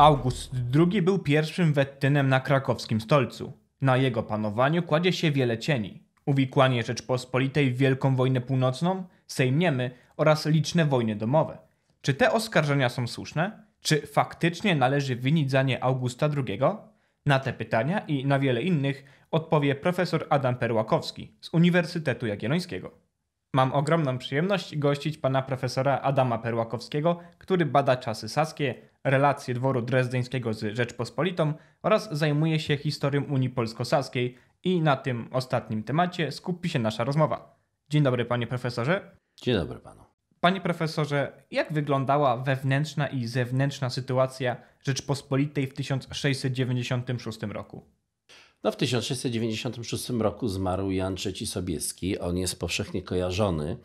August II był pierwszym wettynem na krakowskim stolcu. Na jego panowaniu kładzie się wiele cieni. Uwikłanie Rzeczpospolitej w Wielką Wojnę Północną, Sejm Niemy oraz liczne wojny domowe. Czy te oskarżenia są słuszne? Czy faktycznie należy winić za nie Augusta II? Na te pytania i na wiele innych odpowie profesor Adam Perłakowski z Uniwersytetu Jagiellońskiego. Mam ogromną przyjemność gościć pana profesora Adama Perłakowskiego, który bada czasy saskie, relacje dworu drezdeńskiego z Rzeczpospolitą oraz zajmuje się historią Unii Polsko-Saskiej i na tym ostatnim temacie skupi się nasza rozmowa. Dzień dobry panie profesorze. Dzień dobry panu. Panie profesorze, jak wyglądała wewnętrzna i zewnętrzna sytuacja Rzeczpospolitej w 1696 roku? No, w 1696 roku zmarł Jan III Sobieski. On jest powszechnie kojarzony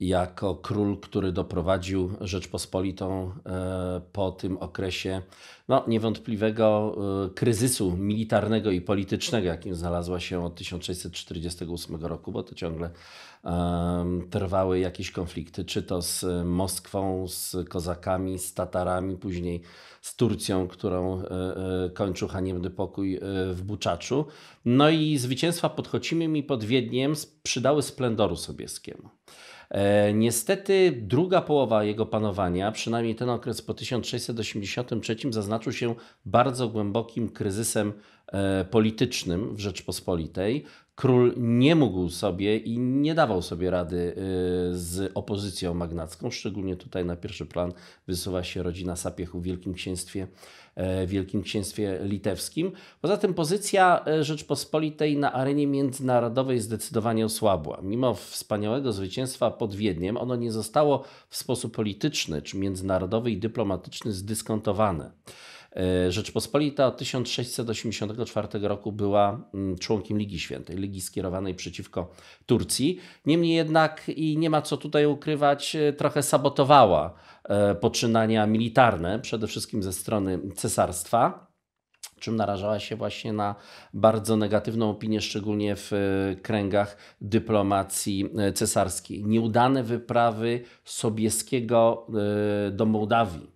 jako król, który doprowadził Rzeczpospolitą e, po tym okresie no, niewątpliwego e, kryzysu militarnego i politycznego, jakim znalazła się od 1648 roku, bo to ciągle trwały jakieś konflikty, czy to z Moskwą, z Kozakami, z Tatarami, później z Turcją, którą e, kończył haniebny pokój w Buczaczu. No i zwycięstwa pod Chocimiem i pod Wiedniem przydały splendoru Sobieskiemu. E, niestety druga połowa jego panowania, przynajmniej ten okres po 1683, zaznaczył się bardzo głębokim kryzysem politycznym w Rzeczpospolitej. Król nie mógł sobie i nie dawał sobie rady e, z opozycją magnacką, szczególnie tutaj na pierwszy plan wysuwa się rodzina Sapiechów w Wielkim Księstwie E, Wielkim Księstwie Litewskim. Poza tym pozycja e, Rzeczpospolitej na arenie międzynarodowej zdecydowanie osłabła. Mimo wspaniałego zwycięstwa pod Wiedniem, ono nie zostało w sposób polityczny czy międzynarodowy i dyplomatyczny zdyskontowane. E, Rzeczpospolita od 1684 roku była mm, członkiem Ligi Świętej, Ligi skierowanej przeciwko Turcji. Niemniej jednak, i nie ma co tutaj ukrywać, trochę sabotowała E, poczynania militarne, przede wszystkim ze strony cesarstwa czym narażała się właśnie na bardzo negatywną opinię, szczególnie w e, kręgach dyplomacji e, cesarskiej. Nieudane wyprawy Sobieskiego do Mołdawii E,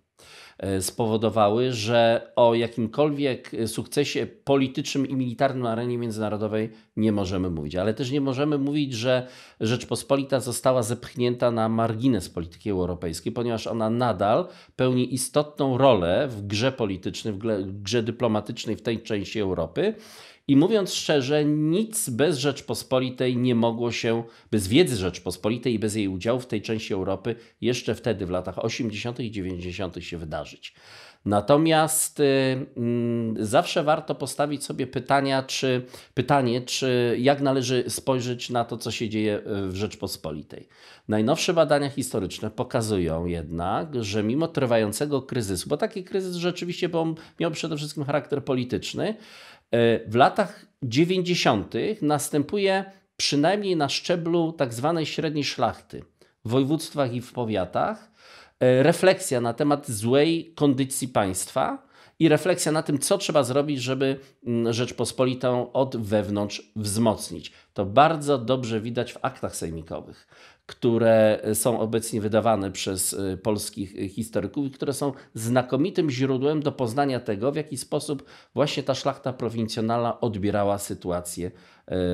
spowodowały, że o jakimkolwiek sukcesie politycznym i militarnym na arenie międzynarodowej nie możemy mówić. Ale też nie możemy mówić, że Rzeczpospolita została zepchnięta na margines polityki europejskiej, ponieważ ona nadal pełni istotną rolę w grze politycznej, w grze dyplomatycznej w tej części Europy. I mówiąc szczerze, nic bez Rzeczpospolitej nie mogło się, bez wiedzy Rzeczpospolitej i bez jej udziału w tej części Europy jeszcze wtedy, w latach 80. i 90. się wydarzyć. Natomiast y, y, zawsze warto postawić sobie pytania, czy, pytanie, czy jak należy spojrzeć na to, co się dzieje y, w Rzeczpospolitej. Najnowsze badania historyczne pokazują jednak, że mimo trwającego kryzysu, bo taki kryzys rzeczywiście miał przede wszystkim charakter polityczny, w latach 90. następuje przynajmniej na szczeblu tak zwanej średniej szlachty w województwach i w powiatach e, refleksja na temat złej kondycji państwa i refleksja na tym, co trzeba zrobić, żeby mm, Rzeczpospolitą od wewnątrz wzmocnić. To bardzo dobrze widać w aktach sejmikowych które są obecnie wydawane przez y, polskich historyków i które są znakomitym źródłem do poznania tego, w jaki sposób właśnie ta szlachta prowincjonalna odbierała sytuację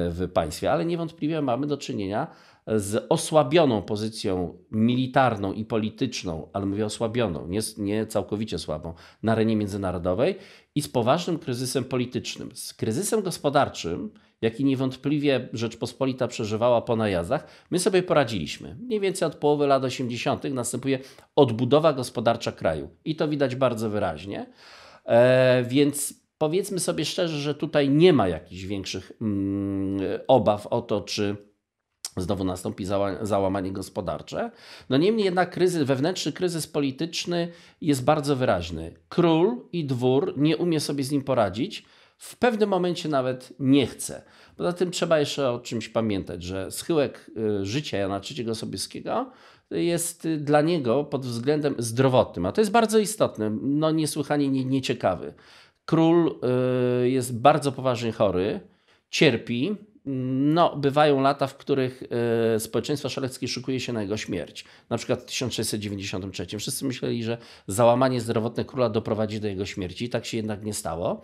w państwie. Ale niewątpliwie mamy do czynienia z osłabioną pozycją militarną i polityczną, ale mówię osłabioną, nie, nie całkowicie słabą, na arenie międzynarodowej i z poważnym kryzysem politycznym. Z kryzysem gospodarczym, jaki niewątpliwie Rzeczpospolita przeżywała po najazdach, my sobie poradziliśmy. Mniej więcej od połowy lat 80. następuje odbudowa gospodarcza kraju i to widać bardzo wyraźnie. E, więc powiedzmy sobie szczerze, że tutaj nie ma jakichś większych mm, obaw o to, czy znowu nastąpi załamanie gospodarcze. No niemniej jednak kryzys, wewnętrzny kryzys polityczny jest bardzo wyraźny. Król i dwór nie umie sobie z nim poradzić w pewnym momencie nawet nie chce. Poza tym trzeba jeszcze o czymś pamiętać, że schyłek y, życia Jana III Sobieskiego jest y, dla niego pod względem zdrowotnym, a to jest bardzo istotne, no niesłychanie nie, nieciekawy. Król y, jest bardzo poważnie chory, cierpi, no, bywają lata, w których y, społeczeństwo szlacheckie szykuje się na jego śmierć. Na przykład w 1693. Wszyscy myśleli, że załamanie zdrowotne króla doprowadzi do jego śmierci. Tak się jednak nie stało.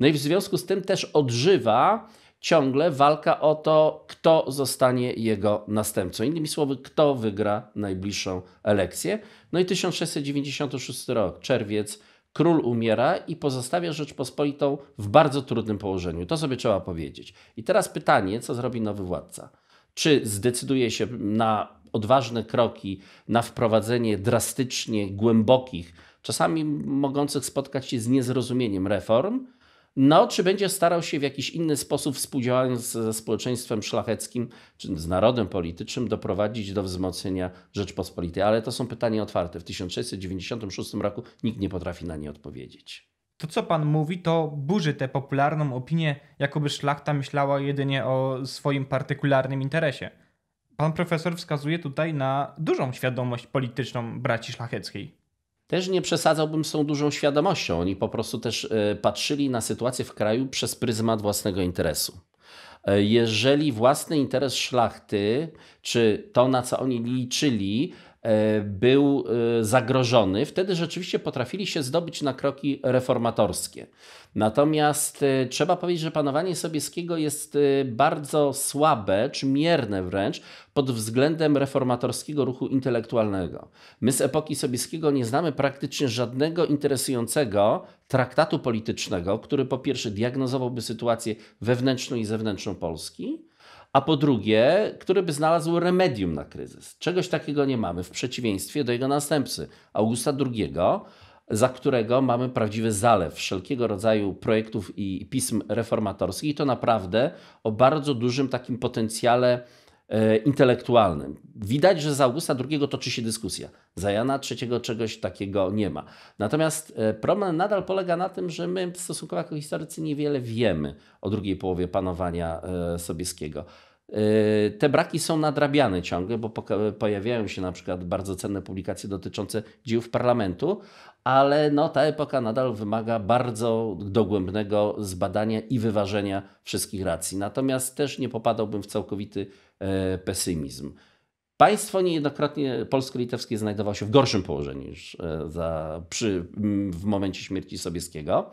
No i w związku z tym też odżywa ciągle walka o to, kto zostanie jego następcą. Innymi słowy, kto wygra najbliższą elekcję. No i 1696 rok, czerwiec, król umiera i pozostawia Rzeczpospolitą w bardzo trudnym położeniu. To sobie trzeba powiedzieć. I teraz pytanie, co zrobi nowy władca? Czy zdecyduje się na odważne kroki, na wprowadzenie drastycznie głębokich, czasami mogących spotkać się z niezrozumieniem reform, no, czy będzie starał się w jakiś inny sposób, współdziałając ze społeczeństwem szlacheckim, czy z narodem politycznym, doprowadzić do wzmocnienia Rzeczpospolitej. Ale to są pytania otwarte. W 1696 roku nikt nie potrafi na nie odpowiedzieć. To, co pan mówi, to burzy tę popularną opinię, jakoby szlachta myślała jedynie o swoim partykularnym interesie. Pan profesor wskazuje tutaj na dużą świadomość polityczną braci szlacheckiej. Też nie przesadzałbym z tą dużą świadomością. Oni po prostu też e, patrzyli na sytuację w kraju przez pryzmat własnego interesu. E, jeżeli własny interes szlachty, czy to na co oni liczyli, był e, zagrożony, wtedy rzeczywiście potrafili się zdobyć na kroki reformatorskie. Natomiast e, trzeba powiedzieć, że panowanie Sobieskiego jest bardzo słabe, czy mierne wręcz, pod względem reformatorskiego ruchu intelektualnego. My z epoki Sobieskiego nie znamy praktycznie żadnego interesującego traktatu politycznego, który po pierwsze diagnozowałby sytuację wewnętrzną i zewnętrzną Polski, a po drugie, który by znalazł remedium na kryzys. Czegoś takiego nie mamy, w przeciwieństwie do jego następcy, Augusta II, za którego mamy prawdziwy zalew wszelkiego rodzaju projektów i pism reformatorskich, i to naprawdę o bardzo dużym takim potencjale intelektualnym. Widać, że za Augusta II toczy się dyskusja. Za Jana III czegoś takiego nie ma. Natomiast e, problem nadal polega na tym, że my stosunkowo jako historycy niewiele wiemy o drugiej połowie panowania e, Sobieskiego. E, te braki są nadrabiane ciągle, bo pojawiają się na przykład bardzo cenne publikacje dotyczące dziejów parlamentu, ale no, ta epoka nadal wymaga bardzo dogłębnego zbadania i wyważenia wszystkich racji. Natomiast też nie popadałbym w całkowity pesymizm. Państwo niejednokrotnie polsko-litewskie znajdowało się w gorszym położeniu niż e, za, przy, w momencie śmierci Sobieskiego.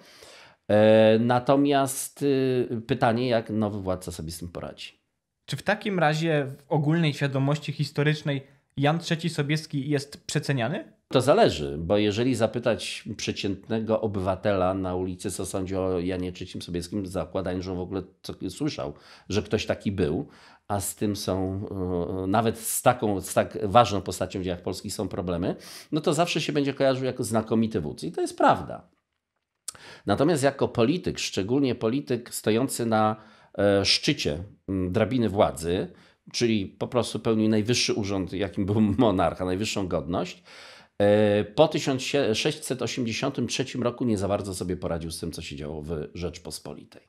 E, natomiast y, pytanie, jak nowy władca sobie z tym poradzi. Czy w takim razie w ogólnej świadomości historycznej Jan III Sobieski jest przeceniany? To zależy, bo jeżeli zapytać przeciętnego obywatela na ulicy, co sądzi o Janie III Sobieskim, zakładając, że w ogóle słyszał, że ktoś taki był, a z tym są, e, nawet z taką, z tak ważną postacią w dziejach polskich są problemy, no to zawsze się będzie kojarzył jako znakomity wódz. I to jest prawda. Natomiast jako polityk, szczególnie polityk stojący na e, szczycie drabiny władzy, czyli po prostu pełnił najwyższy urząd, jakim był monarcha, najwyższą godność, po 1683 roku nie za bardzo sobie poradził z tym, co się działo w Rzeczpospolitej.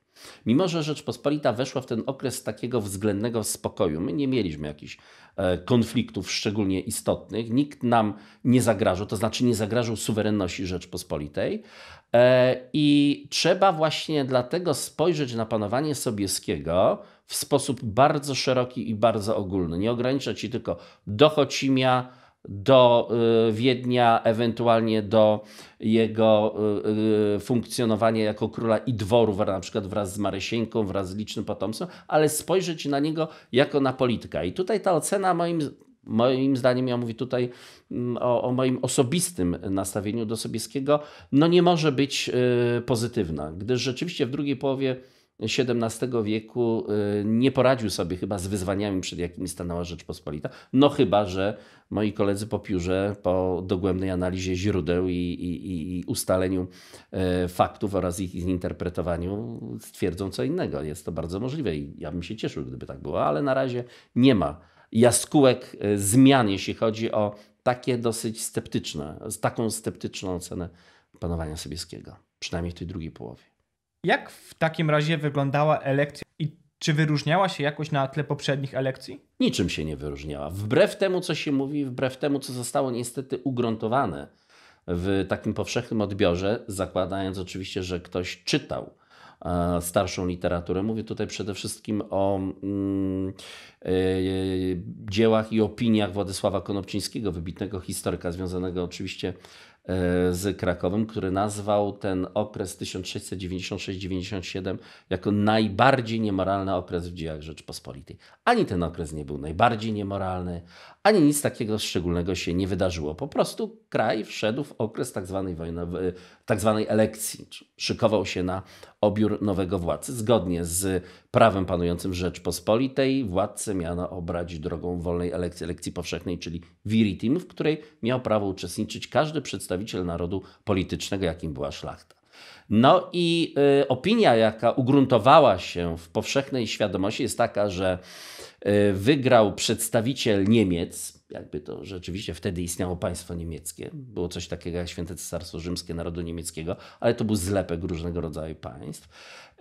Mimo, że Rzeczpospolita weszła w ten okres takiego względnego spokoju, my nie mieliśmy jakichś e, konfliktów szczególnie istotnych, nikt nam nie zagrażał, to znaczy nie zagrażał suwerenności Rzeczpospolitej. E, I trzeba właśnie dlatego spojrzeć na panowanie Sobieskiego w sposób bardzo szeroki i bardzo ogólny. Nie ograniczać się tylko do Chocimia, do y, Wiednia, ewentualnie do jego y, y, funkcjonowania jako króla i dworu, na przykład wraz z Marysieńką, wraz z licznym potomstwem, ale spojrzeć na niego jako na polityka. I tutaj ta ocena moim moim zdaniem, ja mówię tutaj mm, o, o, moim osobistym nastawieniu do Sobieskiego, no nie może być pozytywna, gdyż rzeczywiście w drugiej połowie XVII wieku y, nie poradził sobie chyba z wyzwaniami, przed jakimi stanęła Rzeczpospolita. No chyba, że moi koledzy po piórze, po dogłębnej analizie źródeł i, i, i ustaleniu e, faktów oraz ich interpretowaniu stwierdzą co innego. Jest to bardzo możliwe i ja bym się cieszył, gdyby tak było, ale na razie nie ma jaskółek e, zmian, jeśli chodzi o takie dosyć sceptyczne, taką sceptyczną ocenę panowania Sobieskiego, przynajmniej w tej drugiej połowie. Jak w takim razie wyglądała elekcja i czy wyróżniała się jakoś na tle poprzednich elekcji? Niczym się nie wyróżniała. Wbrew temu, co się mówi, wbrew temu, co zostało niestety ugruntowane w takim powszechnym odbiorze, zakładając oczywiście, że ktoś czytał starszą literaturę. Mówię tutaj przede wszystkim o mm, dziełach i opiniach Władysława Konopczyńskiego, wybitnego historyka związanego oczywiście E, z Krakowem, który nazwał ten okres 1696-97 jako najbardziej niemoralny okres w dziejach Rzeczpospolitej. Ani ten okres nie był najbardziej niemoralny, ani nic takiego szczególnego się nie wydarzyło. Po prostu kraj wszedł w okres tak zwanej, wojny, tak zwanej elekcji. Szykował się na obiór nowego władcy. Zgodnie z prawem panującym Rzeczpospolitej władcę miano obrać drogą wolnej elekcji, elekcji powszechnej, czyli viritim, w której miał prawo uczestniczyć każdy przedstawiciel narodu politycznego, jakim była szlachta. No i y, opinia, jaka ugruntowała się w powszechnej świadomości, jest taka, że y, wygrał przedstawiciel Niemiec, jakby to rzeczywiście wtedy istniało państwo niemieckie, było coś takiego jak Święte Cesarstwo Rzymskie Narodu Niemieckiego, ale to był zlepek różnego rodzaju państw,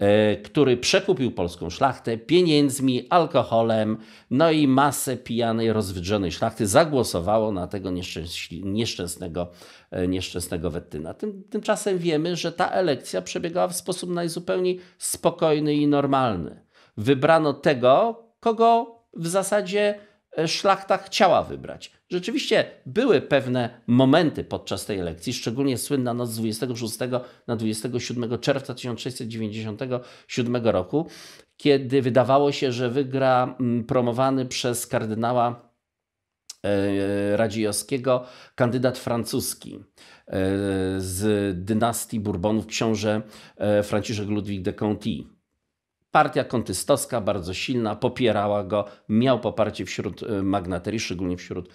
y, który przekupił polską szlachtę pieniędzmi, alkoholem, no i masę pijanej, rozwydrzonej szlachty zagłosowało na tego nieszczęsnego E, nieszczęsnego Wettyna. Tym, tymczasem wiemy, że ta elekcja przebiegała w sposób najzupełniej spokojny i normalny. Wybrano tego, kogo w zasadzie e, szlachta chciała wybrać. Rzeczywiście były pewne momenty podczas tej elekcji, szczególnie słynna noc z 26 na 27 czerwca 1697 roku, kiedy wydawało się, że wygra mm, promowany przez kardynała E, Radziejowskiego, kandydat francuski e, z dynastii Bourbonów, książę e, Franciszek Ludwik de Conti. Partia kontystowska, bardzo silna, popierała go, miał poparcie wśród magnaterii, szczególnie wśród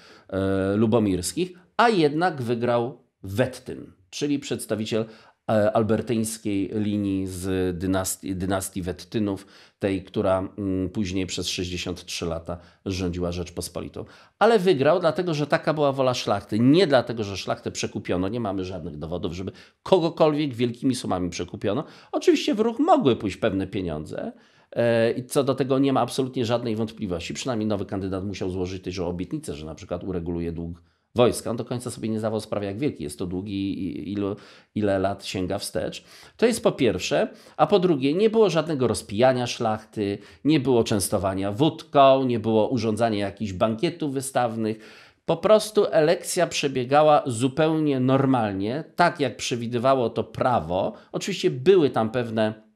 lubomirskich, a jednak wygrał Wettyn, czyli przedstawiciel E, albertyńskiej linii z dynastii, dynastii Wettynów, tej, która mm, później przez 63 lata rządziła Rzeczpospolitą. Ale wygrał dlatego, że taka była wola szlachty. Nie dlatego, że szlachtę przekupiono. Nie mamy żadnych dowodów, żeby kogokolwiek wielkimi sumami przekupiono. Oczywiście w ruch mogły pójść pewne pieniądze. E, I co do tego nie ma absolutnie żadnej wątpliwości. Przynajmniej nowy kandydat musiał złożyć też obietnicę, że na przykład ureguluje dług wojska. On do końca sobie nie zdawał sprawy, jak wielki jest to długi, ilu, ile lat sięga wstecz. To jest po pierwsze. A po drugie, nie było żadnego rozpijania szlachty, nie było częstowania wódką, nie było urządzania jakichś bankietów wystawnych. Po prostu elekcja przebiegała zupełnie normalnie, tak jak przewidywało to prawo. Oczywiście były tam pewne,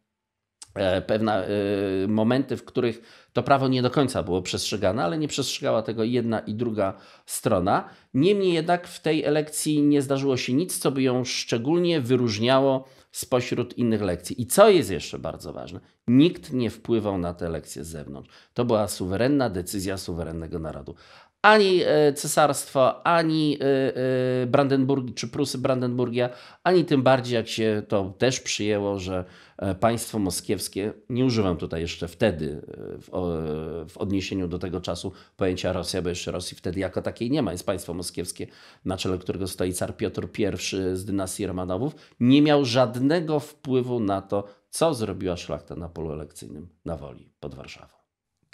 pewne e, momenty, w których to prawo nie do końca było przestrzegane, ale nie przestrzegała tego jedna i druga strona. Niemniej jednak w tej elekcji nie zdarzyło się nic, co by ją szczególnie wyróżniało spośród innych lekcji. I co jest jeszcze bardzo ważne, nikt nie wpływał na te lekcje z zewnątrz. To była suwerenna decyzja suwerennego narodu. Ani e, cesarstwo, ani e, e, Brandenburg czy Prusy Brandenburgia, ani tym bardziej jak się to też przyjęło, że państwo moskiewskie, nie używam tutaj jeszcze wtedy w, w odniesieniu do tego czasu pojęcia Rosja, bo jeszcze Rosji wtedy jako takiej nie ma, jest państwo moskiewskie, na czele którego stoi car Piotr I z dynastii Romanowów, nie miał żadnego wpływu na to, co zrobiła szlachta na polu elekcyjnym na Woli pod Warszawą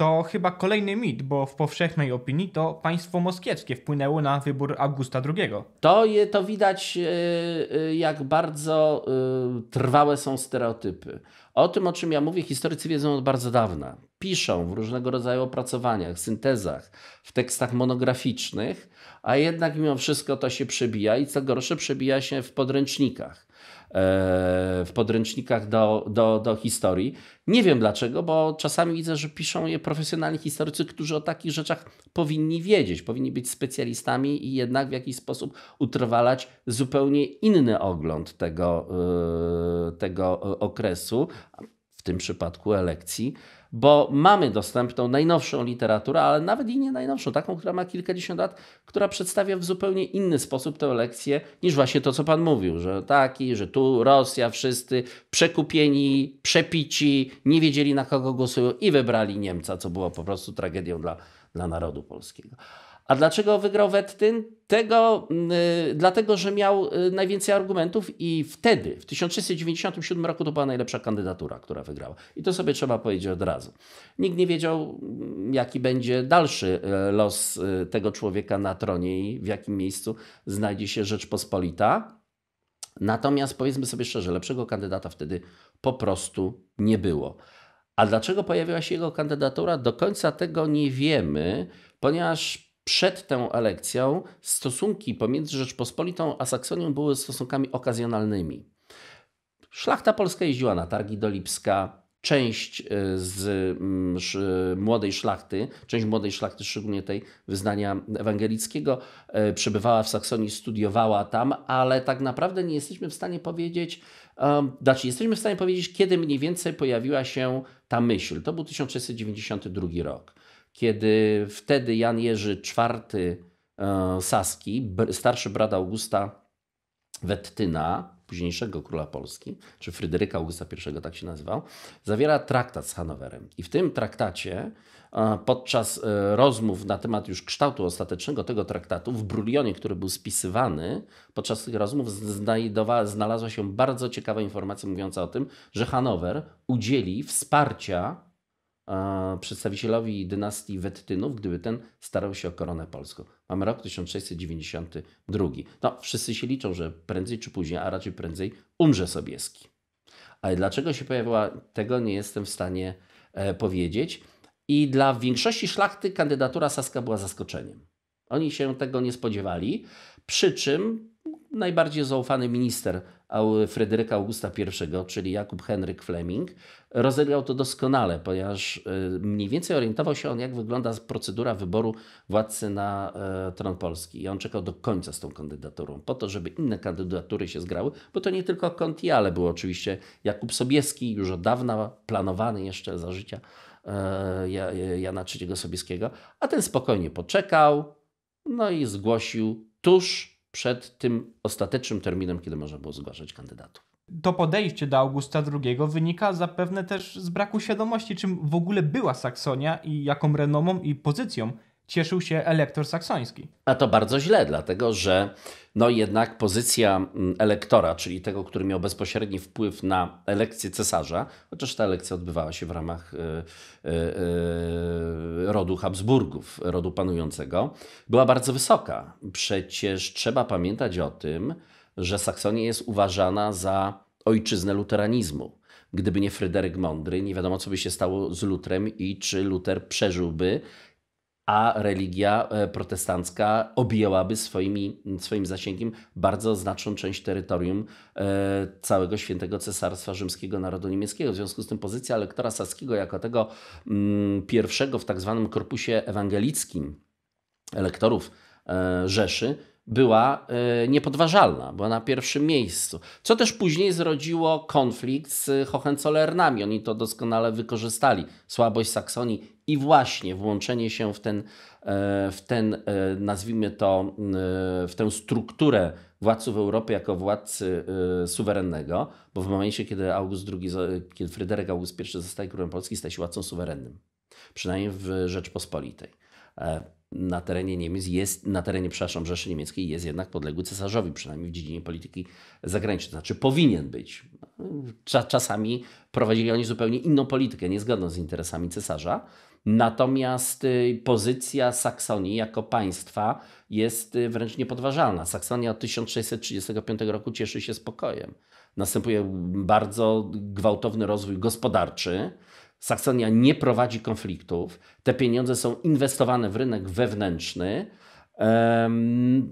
to chyba kolejny mit, bo w powszechnej opinii to państwo moskiewskie wpłynęło na wybór Augusta II. To, je, to widać, e, e, jak bardzo e, trwałe są stereotypy. O tym, o czym ja mówię, historycy wiedzą od bardzo dawna. Piszą w różnego rodzaju opracowaniach, syntezach, w tekstach monograficznych, a jednak mimo wszystko to się przebija i co gorsze, przebija się w podręcznikach w podręcznikach do, do, do historii. Nie wiem dlaczego, bo czasami widzę, że piszą je profesjonalni historycy, którzy o takich rzeczach powinni wiedzieć, powinni być specjalistami i jednak w jakiś sposób utrwalać zupełnie inny ogląd tego, e, tego okresu, w tym przypadku elekcji bo mamy dostępną najnowszą literaturę, ale nawet i nie najnowszą, taką, która ma kilkadziesiąt lat, która przedstawia w zupełnie inny sposób tę lekcję niż właśnie to, co Pan mówił, że taki, że tu Rosja, wszyscy przekupieni, przepici, nie wiedzieli na kogo głosują i wybrali Niemca, co było po prostu tragedią dla, dla narodu polskiego. A dlaczego wygrał Wettyn? Tego, yy, dlatego, że miał yy, najwięcej argumentów i wtedy, w 1697 roku, to była najlepsza kandydatura, która wygrała. I to sobie trzeba powiedzieć od razu. Nikt nie wiedział, mm, jaki będzie dalszy yy, los y, tego człowieka na tronie i w jakim miejscu znajdzie się Rzeczpospolita. Natomiast powiedzmy sobie szczerze, lepszego kandydata wtedy po prostu nie było. A dlaczego pojawiła się jego kandydatura? Do końca tego nie wiemy, ponieważ przed tą elekcją stosunki pomiędzy Rzeczpospolitą a Saksonią były stosunkami okazjonalnymi. Szlachta polska jeździła na targi do Lipska, część e, z mm, młodej szlachty, część młodej szlachty, szczególnie tej wyznania ewangelickiego, e, przebywała w Saksonii, studiowała tam, ale tak naprawdę nie jesteśmy w stanie powiedzieć, um, znaczy jesteśmy w stanie powiedzieć, kiedy mniej więcej pojawiła się ta myśl. To był 1692 rok, kiedy wtedy Jan Jerzy IV e, Saski, starszy brat Augusta Wettyna, późniejszego króla Polski, czy Fryderyka Augusta I tak się nazywał, zawiera traktat z Hanowerem. I w tym traktacie podczas e, rozmów na temat już kształtu ostatecznego tego traktatu, w brulionie, który był spisywany, podczas tych rozmów znalazła się bardzo ciekawa informacja mówiąca o tym, że Hanower udzieli wsparcia przedstawicielowi dynastii Wettynów, gdyby ten starał się o koronę polską. Mamy rok 1692. No, wszyscy się liczą, że prędzej czy później, a raczej prędzej umrze Sobieski. Ale dlaczego się pojawiła, tego nie jestem w stanie e, powiedzieć. I dla większości szlachty kandydatura Saska była zaskoczeniem. Oni się tego nie spodziewali, przy czym najbardziej zaufany minister Fryderyka Augusta I, czyli Jakub Henryk Fleming, rozegrał to doskonale, ponieważ e, mniej więcej orientował się on, jak wygląda procedura wyboru władcy na e, tron Polski. I on czekał do końca z tą kandydaturą, po to, żeby inne kandydatury się zgrały, bo to nie tylko Conti, ale był oczywiście Jakub Sobieski, już od dawna planowany jeszcze za życia Jana III Sobieskiego, a ten spokojnie poczekał, no i zgłosił tuż przed tym ostatecznym terminem, kiedy można było zgłaszać kandydatów. To podejście do Augusta II wynika zapewne też z braku świadomości, czym w ogóle była Saksonia i jaką renomą i pozycją cieszył się elektor saksoński. A to bardzo źle, dlatego że no jednak pozycja mm, elektora, czyli tego, który miał bezpośredni wpływ na elekcję cesarza, chociaż ta elekcja odbywała się w ramach y, y, y, rodu Habsburgów, rodu panującego, była bardzo wysoka. Przecież trzeba pamiętać o tym, że Saksonia jest uważana za ojczyznę luteranizmu. Gdyby nie Fryderyk Mądry, nie wiadomo, co by się stało z Lutrem i czy Luter przeżyłby a religia e, protestancka objęłaby swoimi, swoim zasięgiem bardzo znaczną część terytorium e, całego świętego Cesarstwa Rzymskiego Narodu Niemieckiego. W związku z tym pozycja elektora saskiego jako tego mm, pierwszego w tak zwanym korpusie ewangelickim elektorów e, Rzeszy była niepodważalna, była na pierwszym miejscu. Co też później zrodziło konflikt z Hohenzollernami. Oni to doskonale wykorzystali. Słabość Saksonii i właśnie włączenie się w ten, e, w ten e, nazwijmy to, e, w tę strukturę władców Europy jako władcy suwerennego, bo w momencie, kiedy August II, kiedy Fryderyk August I zostaje królem Polski, staje się władcą suwerennym. Przynajmniej w Rzeczpospolitej. Na terenie Niemiec jest, na terenie, przepraszam, Rzeszy Niemieckiej jest jednak podległy cesarzowi, przynajmniej w dziedzinie polityki zagranicznej. Znaczy powinien być. Czasami prowadzili oni zupełnie inną politykę, niezgodną z interesami cesarza, Natomiast y, pozycja Saksonii jako państwa jest y, wręcz niepodważalna. Saksonia od 1635 roku cieszy się spokojem. Następuje bardzo gwałtowny rozwój gospodarczy. Saksonia nie prowadzi konfliktów. Te pieniądze są inwestowane w rynek wewnętrzny.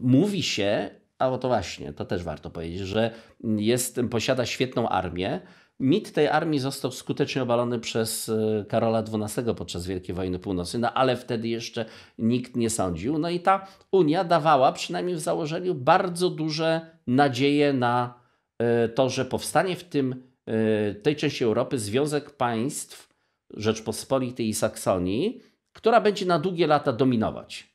Mówi się, a to właśnie, to też warto powiedzieć, że jest, posiada świetną armię, Mit tej armii został skutecznie obalony przez e, Karola XII podczas Wielkiej Wojny Północnej, no ale wtedy jeszcze nikt nie sądził. No i ta Unia dawała, przynajmniej w założeniu, bardzo duże nadzieje na e, to, że powstanie w tym, e, tej części Europy związek państw Rzeczpospolitej i Saksonii, która będzie na długie lata dominować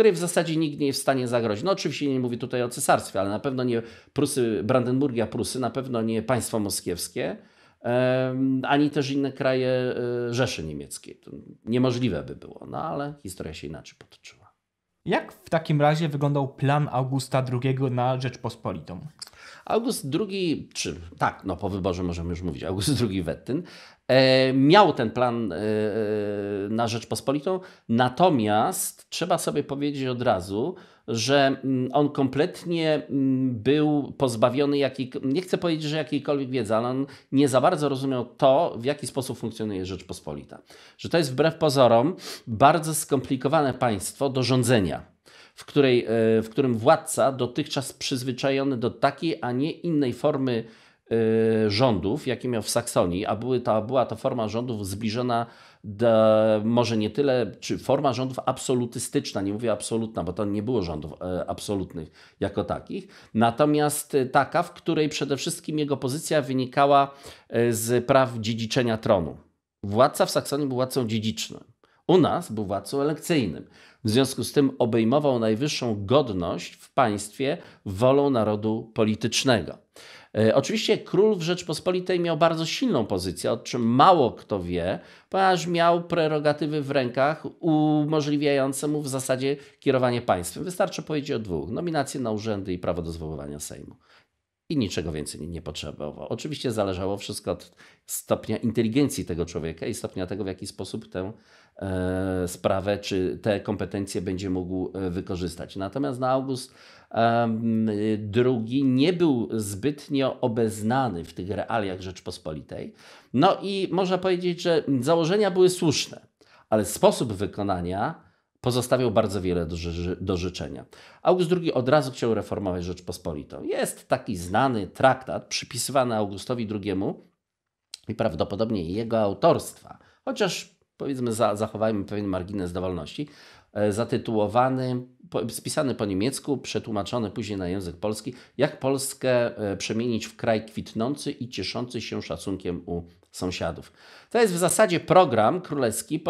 której w zasadzie nikt nie jest w stanie zagrozić. No oczywiście nie mówię tutaj o cesarstwie, ale na pewno nie Prusy, Brandenburgia, Prusy, na pewno nie państwo moskiewskie, ani też inne kraje e, Rzeszy Niemieckiej. To niemożliwe by było, no ale historia się inaczej potoczyła. Jak w takim razie wyglądał plan Augusta II na Rzeczpospolitą? August II, czy tak, no po wyborze możemy już mówić, August II Wettyn, e, miał ten plan e, e, na Rzeczpospolitą, natomiast trzeba sobie powiedzieć od razu, że mm, on kompletnie mm, był pozbawiony jakiej, nie chcę powiedzieć, że jakiejkolwiek wiedzy, ale on nie za bardzo rozumiał to, w jaki sposób funkcjonuje Rzeczpospolita. Że to jest wbrew pozorom bardzo skomplikowane państwo do rządzenia w, której, e, w którym władca dotychczas przyzwyczajony do takiej, a nie innej formy e, rządów, jakie miał w Saksonii, a były to, była to forma rządów zbliżona do, może nie tyle, czy forma rządów absolutystyczna, nie mówię absolutna, bo to nie było rządów e, absolutnych jako takich, natomiast taka, w której przede wszystkim jego pozycja wynikała z praw dziedziczenia tronu. Władca w Saksonii był władcą dziedzicznym. U nas był władcą elekcyjnym. W związku z tym obejmował najwyższą godność w państwie wolą narodu politycznego. E, oczywiście król w Rzeczpospolitej miał bardzo silną pozycję, o czym mało kto wie, ponieważ miał prerogatywy w rękach umożliwiające mu w zasadzie kierowanie państwem. Wystarczy powiedzieć o dwóch: nominacje na urzędy i prawo do zwoływania Sejmu i niczego więcej nie potrzebował. Oczywiście zależało wszystko od stopnia inteligencji tego człowieka i stopnia tego, w jaki sposób tę e, sprawę czy te kompetencje będzie mógł e, wykorzystać. Natomiast na August II nie był zbytnio obeznany w tych realiach Rzeczpospolitej. No i można powiedzieć, że założenia były słuszne, ale sposób wykonania pozostawiał bardzo wiele do, do, życzenia. August II od razu chciał reformować Rzeczpospolitą. Jest taki znany traktat przypisywany Augustowi II i prawdopodobnie jego autorstwa, chociaż powiedzmy za, zachowajmy pewien margines dowolności, e, zatytułowany, spisany po niemiecku, przetłumaczony później na język polski, jak Polskę e, przemienić w kraj kwitnący i cieszący się szacunkiem u sąsiadów. To jest w zasadzie program królewski,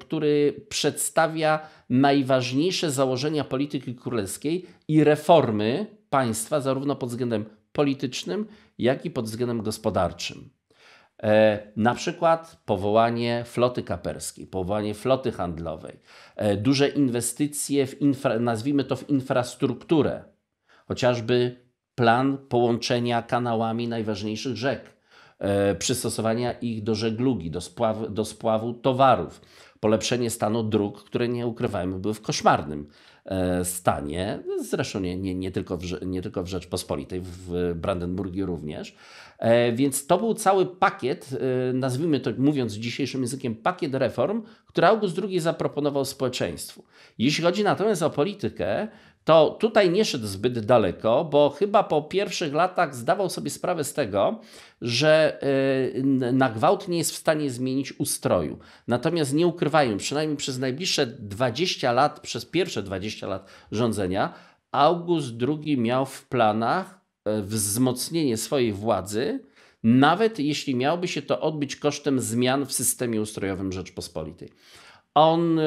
który przedstawia najważniejsze założenia polityki królewskiej i reformy państwa, zarówno pod względem politycznym, jak i pod względem gospodarczym. E, na przykład powołanie floty kaperskiej, powołanie floty handlowej, e, duże inwestycje w, infra, nazwijmy to w infrastrukturę, chociażby plan połączenia kanałami najważniejszych rzek, przystosowania ich do żeglugi, do, spław, do spławu towarów, polepszenie stanu dróg, które nie ukrywajmy były w koszmarnym e, stanie, zresztą nie, nie, nie, tylko, w, nie tylko w Rzeczpospolitej, w Brandenburgii również. E, więc to był cały pakiet, nazwijmy to mówiąc dzisiejszym językiem, pakiet reform, który August II zaproponował społeczeństwu. Jeśli chodzi natomiast o politykę, to tutaj nie szedł zbyt daleko, bo chyba po pierwszych latach zdawał sobie sprawę z tego, że y, na gwałt nie jest w stanie zmienić ustroju. Natomiast nie ukrywają, przynajmniej przez najbliższe 20 lat, przez pierwsze 20 lat rządzenia, August II miał w planach e, wzmocnienie swojej władzy, nawet jeśli miałoby się to odbyć kosztem zmian w systemie ustrojowym Rzeczpospolitej. On e,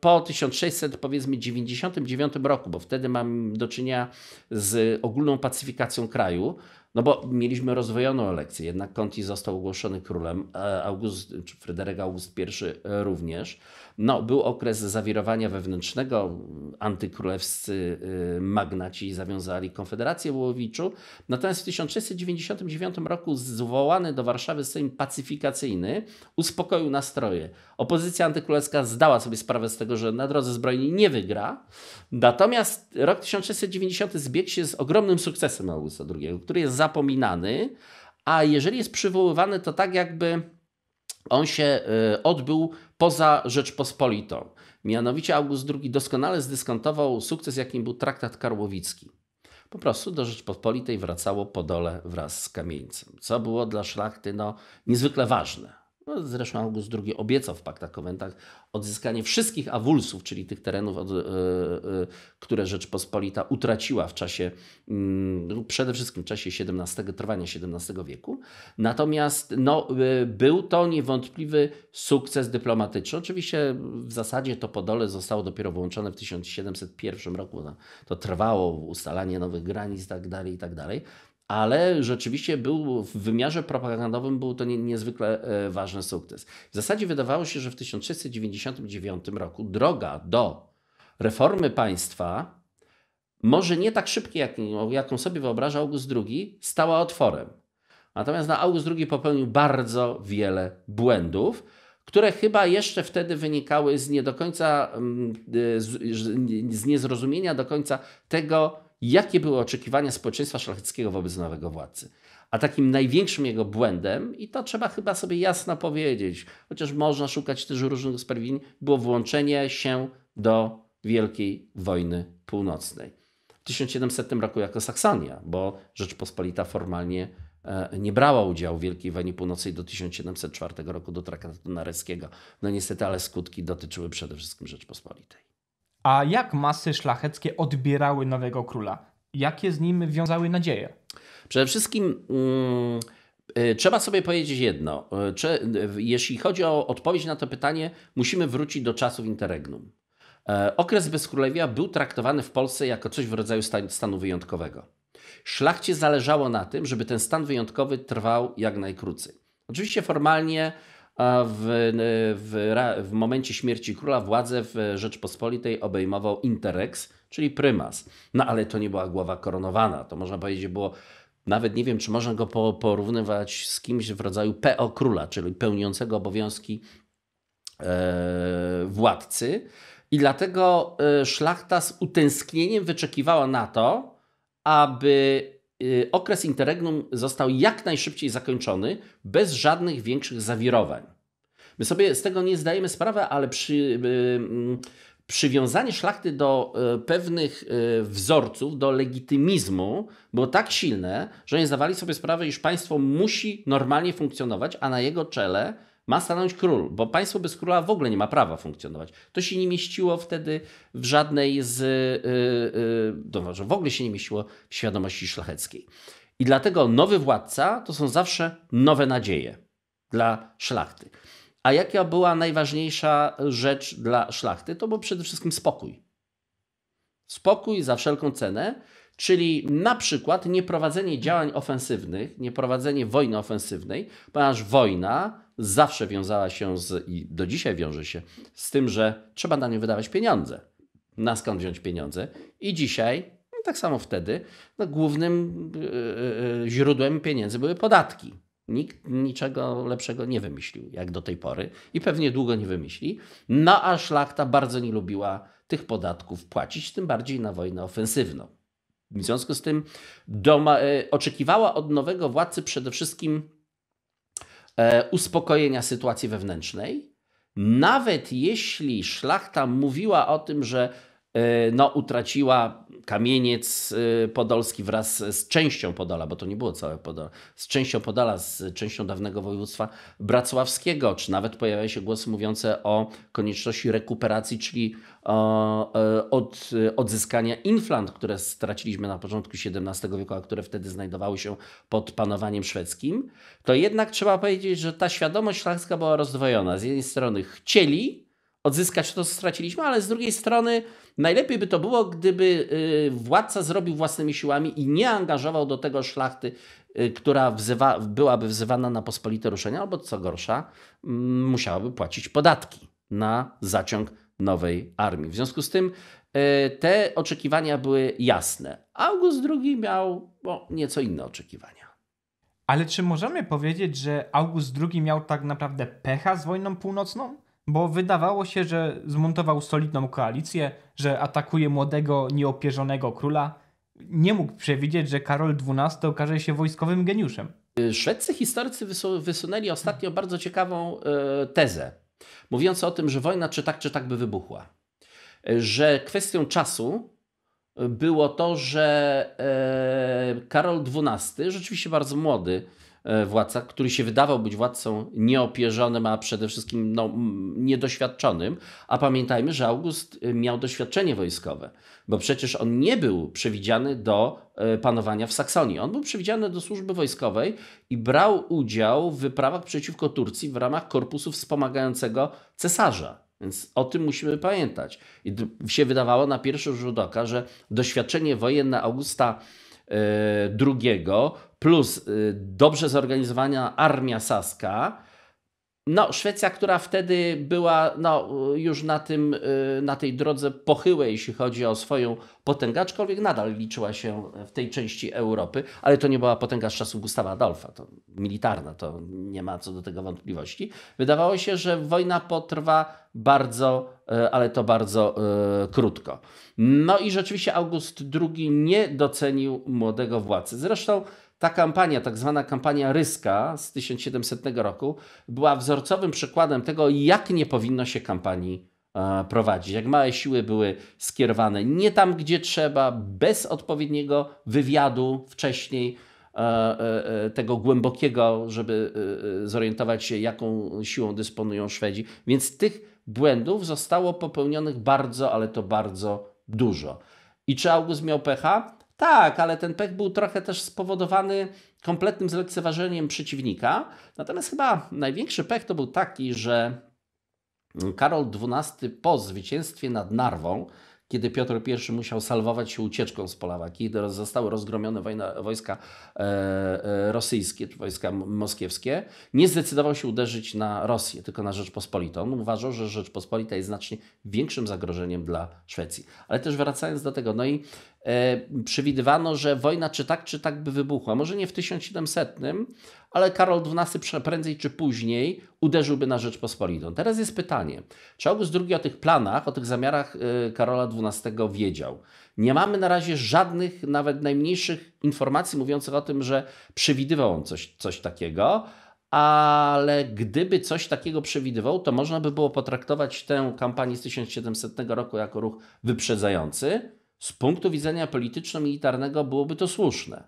po 1600 powiedzmy 99 roku, bo wtedy mam do czynienia z ogólną pacyfikacją kraju, no bo mieliśmy rozwojoną elekcję, jednak Conti został ogłoszony królem, August, czy Fryderyk August I również. No, był okres zawirowania wewnętrznego, antykrólewscy y, magnaci zawiązali Konfederację Wołowiczu. Natomiast w 1699 roku zwołany do Warszawy Sejm pacyfikacyjny uspokoił nastroje. Opozycja antykrólewska zdała sobie sprawę z tego, że na drodze zbrojnej nie wygra. Natomiast rok 1690 zbiegł się z ogromnym sukcesem Augusta II, który jest zapominany, a jeżeli jest przywoływany, to tak jakby on się y, odbył poza Rzeczpospolitą. Mianowicie August II doskonale zdyskontował sukces, jakim był traktat karłowicki. Po prostu do Rzeczpospolitej wracało Podole wraz z kamieńcem, co było dla szlachty no, niezwykle ważne. No, zresztą August II obiecał w paktach konwentach odzyskanie wszystkich awulsów, czyli tych terenów, od, e, e, które Rzeczpospolita utraciła w czasie, no, przede wszystkim w czasie XVII, trwania XVII wieku. Natomiast no, e, był to niewątpliwy sukces dyplomatyczny. Oczywiście w zasadzie to Podole zostało dopiero włączone w 1701 roku. No, to trwało ustalanie nowych granic itd., tak itd. Tak ale rzeczywiście był w wymiarze propagandowym był to nie, niezwykle e, ważny sukces. W zasadzie wydawało się, że w 1699 roku droga do reformy państwa, może nie tak szybkiej, jak, jaką sobie wyobrażał August II, stała otworem. Natomiast na August II popełnił bardzo wiele błędów, które chyba jeszcze wtedy wynikały z nie do końca, mm, z, z niezrozumienia do końca tego, jakie były oczekiwania społeczeństwa szlacheckiego wobec nowego władcy. A takim największym jego błędem, i to trzeba chyba sobie jasno powiedzieć, chociaż można szukać też różnych usprawiedliwień, było włączenie się do Wielkiej Wojny Północnej. W 1700 roku jako Saksonia, bo Rzeczpospolita formalnie e, nie brała udziału w Wielkiej Wojnie Północnej do 1704 roku, do traktatu nareskiego. No niestety, ale skutki dotyczyły przede wszystkim Rzeczpospolitej. A jak masy szlacheckie odbierały nowego króla? Jakie z nim wiązały nadzieje? Przede wszystkim mm, y, trzeba sobie powiedzieć jedno. Y, y, jeśli chodzi o odpowiedź na to pytanie, musimy wrócić do czasów interregnum. E, okres bezkrólewia był traktowany w Polsce jako coś w rodzaju stanu wyjątkowego. Szlachcie zależało na tym, żeby ten stan wyjątkowy trwał jak najkrócej. Oczywiście formalnie w, w, w, momencie śmierci króla władzę w Rzeczpospolitej obejmował interrex, czyli prymas. No ale to nie była głowa koronowana. To można powiedzieć, było nawet nie wiem, czy można go porównywać z kimś w rodzaju PO króla, czyli pełniącego obowiązki e, władcy. I dlatego e, szlachta z utęsknieniem wyczekiwała na to, aby e, okres interregnum został jak najszybciej zakończony, bez żadnych większych zawirowań. My sobie z tego nie zdajemy sprawy, ale przy, przywiązanie szlachty do pewnych wzorców, do legitymizmu było tak silne, że nie zdawali sobie sprawy, iż państwo musi normalnie funkcjonować, a na jego czele ma stanąć król, bo państwo bez króla w ogóle nie ma prawa funkcjonować. To się nie mieściło wtedy w żadnej z. Yy, yy, w ogóle się nie mieściło w świadomości szlacheckiej. I dlatego nowy władca to są zawsze nowe nadzieje dla szlachty. A jaka była najważniejsza rzecz dla szlachty? To był przede wszystkim spokój. Spokój za wszelką cenę, czyli na przykład nieprowadzenie działań ofensywnych, nieprowadzenie wojny ofensywnej, ponieważ wojna zawsze wiązała się z, i do dzisiaj wiąże się z tym, że trzeba na nią wydawać pieniądze. Na skąd wziąć pieniądze? I dzisiaj, no tak samo wtedy, no głównym yy, źródłem pieniędzy były podatki. Nikt niczego lepszego nie wymyślił, jak do tej pory, i pewnie długo nie wymyśli. No a szlachta bardzo nie lubiła tych podatków płacić, tym bardziej na wojnę ofensywną. W związku z tym doma, y, oczekiwała od nowego władcy przede wszystkim E, uspokojenia sytuacji wewnętrznej. Nawet jeśli szlachta mówiła o tym, że e, no, utraciła kamieniec y, podolski wraz z częścią Podola, bo to nie było całe Podol, z częścią Podola, z częścią dawnego województwa bracławskiego, czy nawet pojawiają się głosy mówiące o konieczności rekuperacji, czyli e, od, odzyskania inflant, które straciliśmy na początku XVII wieku, a które wtedy znajdowały się pod panowaniem szwedzkim, to jednak trzeba powiedzieć, że ta świadomość szlachecka była rozdwojona. Z jednej strony chcieli odzyskać to, co straciliśmy, ale z drugiej strony najlepiej by to było, gdyby y, władca zrobił własnymi siłami i nie angażował do tego szlachty, y, która wzywa, byłaby wzywana na pospolite ruszenia, albo co gorsza, mm, musiałaby płacić podatki na zaciąg nowej armii. W związku z tym y, te oczekiwania były jasne. August II miał no, nieco inne oczekiwania. Ale czy możemy powiedzieć, że August II miał tak naprawdę pecha z wojną północną? Bo wydawało się, że zmontował solidną koalicję, że atakuje młodego, nieopierzonego króla. Nie mógł przewidzieć, że Karol XII okaże się wojskowym geniuszem. Szwedzcy historycy wysunęli ostatnio bardzo ciekawą e, tezę, mówiąc o tym, że wojna czy tak, czy tak by wybuchła. Że kwestią czasu było to, że e, Karol XII, rzeczywiście bardzo młody, E, władca, który się wydawał być władcą nieopierzonym, a przede wszystkim no, niedoświadczonym. A pamiętajmy, że August e, miał doświadczenie wojskowe, bo przecież on nie był przewidziany do e, panowania w Saksonii. On był przewidziany do służby wojskowej i brał udział w wyprawach przeciwko Turcji w ramach korpusu wspomagającego cesarza. Więc o tym musimy pamiętać. I się wydawało na pierwszy rzut oka, że doświadczenie wojenne Augusta II plus y, dobrze zorganizowana armia saska no, Szwecja, która wtedy była no, już na, tym, y, na tej drodze pochyłej, jeśli chodzi o swoją potęgę, aczkolwiek nadal liczyła się w tej części Europy, ale to nie była potęga z czasów Gustawa Adolfa, to militarna, to nie ma co do tego wątpliwości. Wydawało się, że wojna potrwa bardzo, y, ale to bardzo krótko. No i rzeczywiście August II nie docenił młodego władcy. Zresztą ta kampania, tak zwana kampania Ryska z 1700 roku, była wzorcowym przykładem tego, jak nie powinno się kampanii e, prowadzić. Jak małe siły były skierowane nie tam, gdzie trzeba, bez odpowiedniego wywiadu wcześniej, e, e, tego głębokiego, żeby zorientować się, jaką siłą dysponują Szwedzi. Więc tych błędów zostało popełnionych bardzo, ale to bardzo dużo. I czy August miał pecha? Tak, ale ten pech był trochę też spowodowany kompletnym zlekceważeniem przeciwnika. Natomiast chyba największy pech to był taki, że Karol XII po zwycięstwie nad Narwą kiedy Piotr I musiał salwować się ucieczką z Polawaki, zostały rozgromione wojna, wojska e, e, rosyjskie, czy wojska moskiewskie, nie zdecydował się uderzyć na Rosję, tylko na Rzeczpospolitą. On uważał, że Rzeczpospolita jest znacznie większym zagrożeniem dla Szwecji. Ale też wracając do tego, no i przewidywano, że wojna czy tak, czy tak by wybuchła. Może nie w 1700, ale Karol XII prędzej czy później uderzyłby na Rzeczpospolitą. Teraz jest pytanie, czy August II o tych planach, o tych zamiarach y, Karola XII wiedział? Nie mamy na razie żadnych, nawet najmniejszych informacji mówiących o tym, że przewidywał on coś, coś takiego, ale gdyby coś takiego przewidywał, to można by było potraktować tę kampanię z 1700 roku jako ruch wyprzedzający. Z punktu widzenia polityczno-militarnego byłoby to słuszne,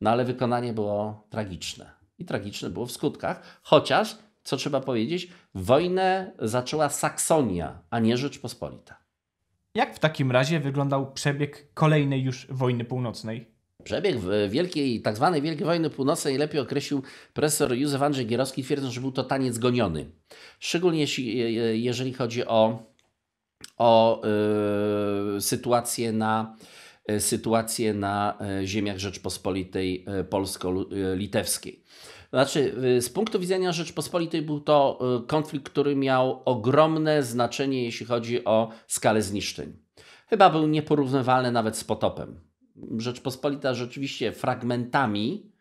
no ale wykonanie było tragiczne i tragiczne było w skutkach, chociaż, co trzeba powiedzieć, wojnę zaczęła Saksonia, a nie Rzeczpospolita. Jak w takim razie wyglądał przebieg kolejnej już wojny północnej? Przebieg wielkiej, tak zwanej Wielkiej Wojny Północnej lepiej określił profesor Józef Andrzej Gierowski, twierdząc, że był to taniec goniony. Szczególnie jeśli, jeżeli chodzi o, o yy, sytuację na sytuację na ziemiach Rzeczpospolitej polsko-litewskiej. Znaczy, y, z punktu widzenia Rzeczpospolitej był to y, konflikt, który miał ogromne znaczenie, jeśli chodzi o skalę zniszczeń. Chyba był nieporównywalny nawet z potopem. Rzeczpospolita rzeczywiście fragmentami,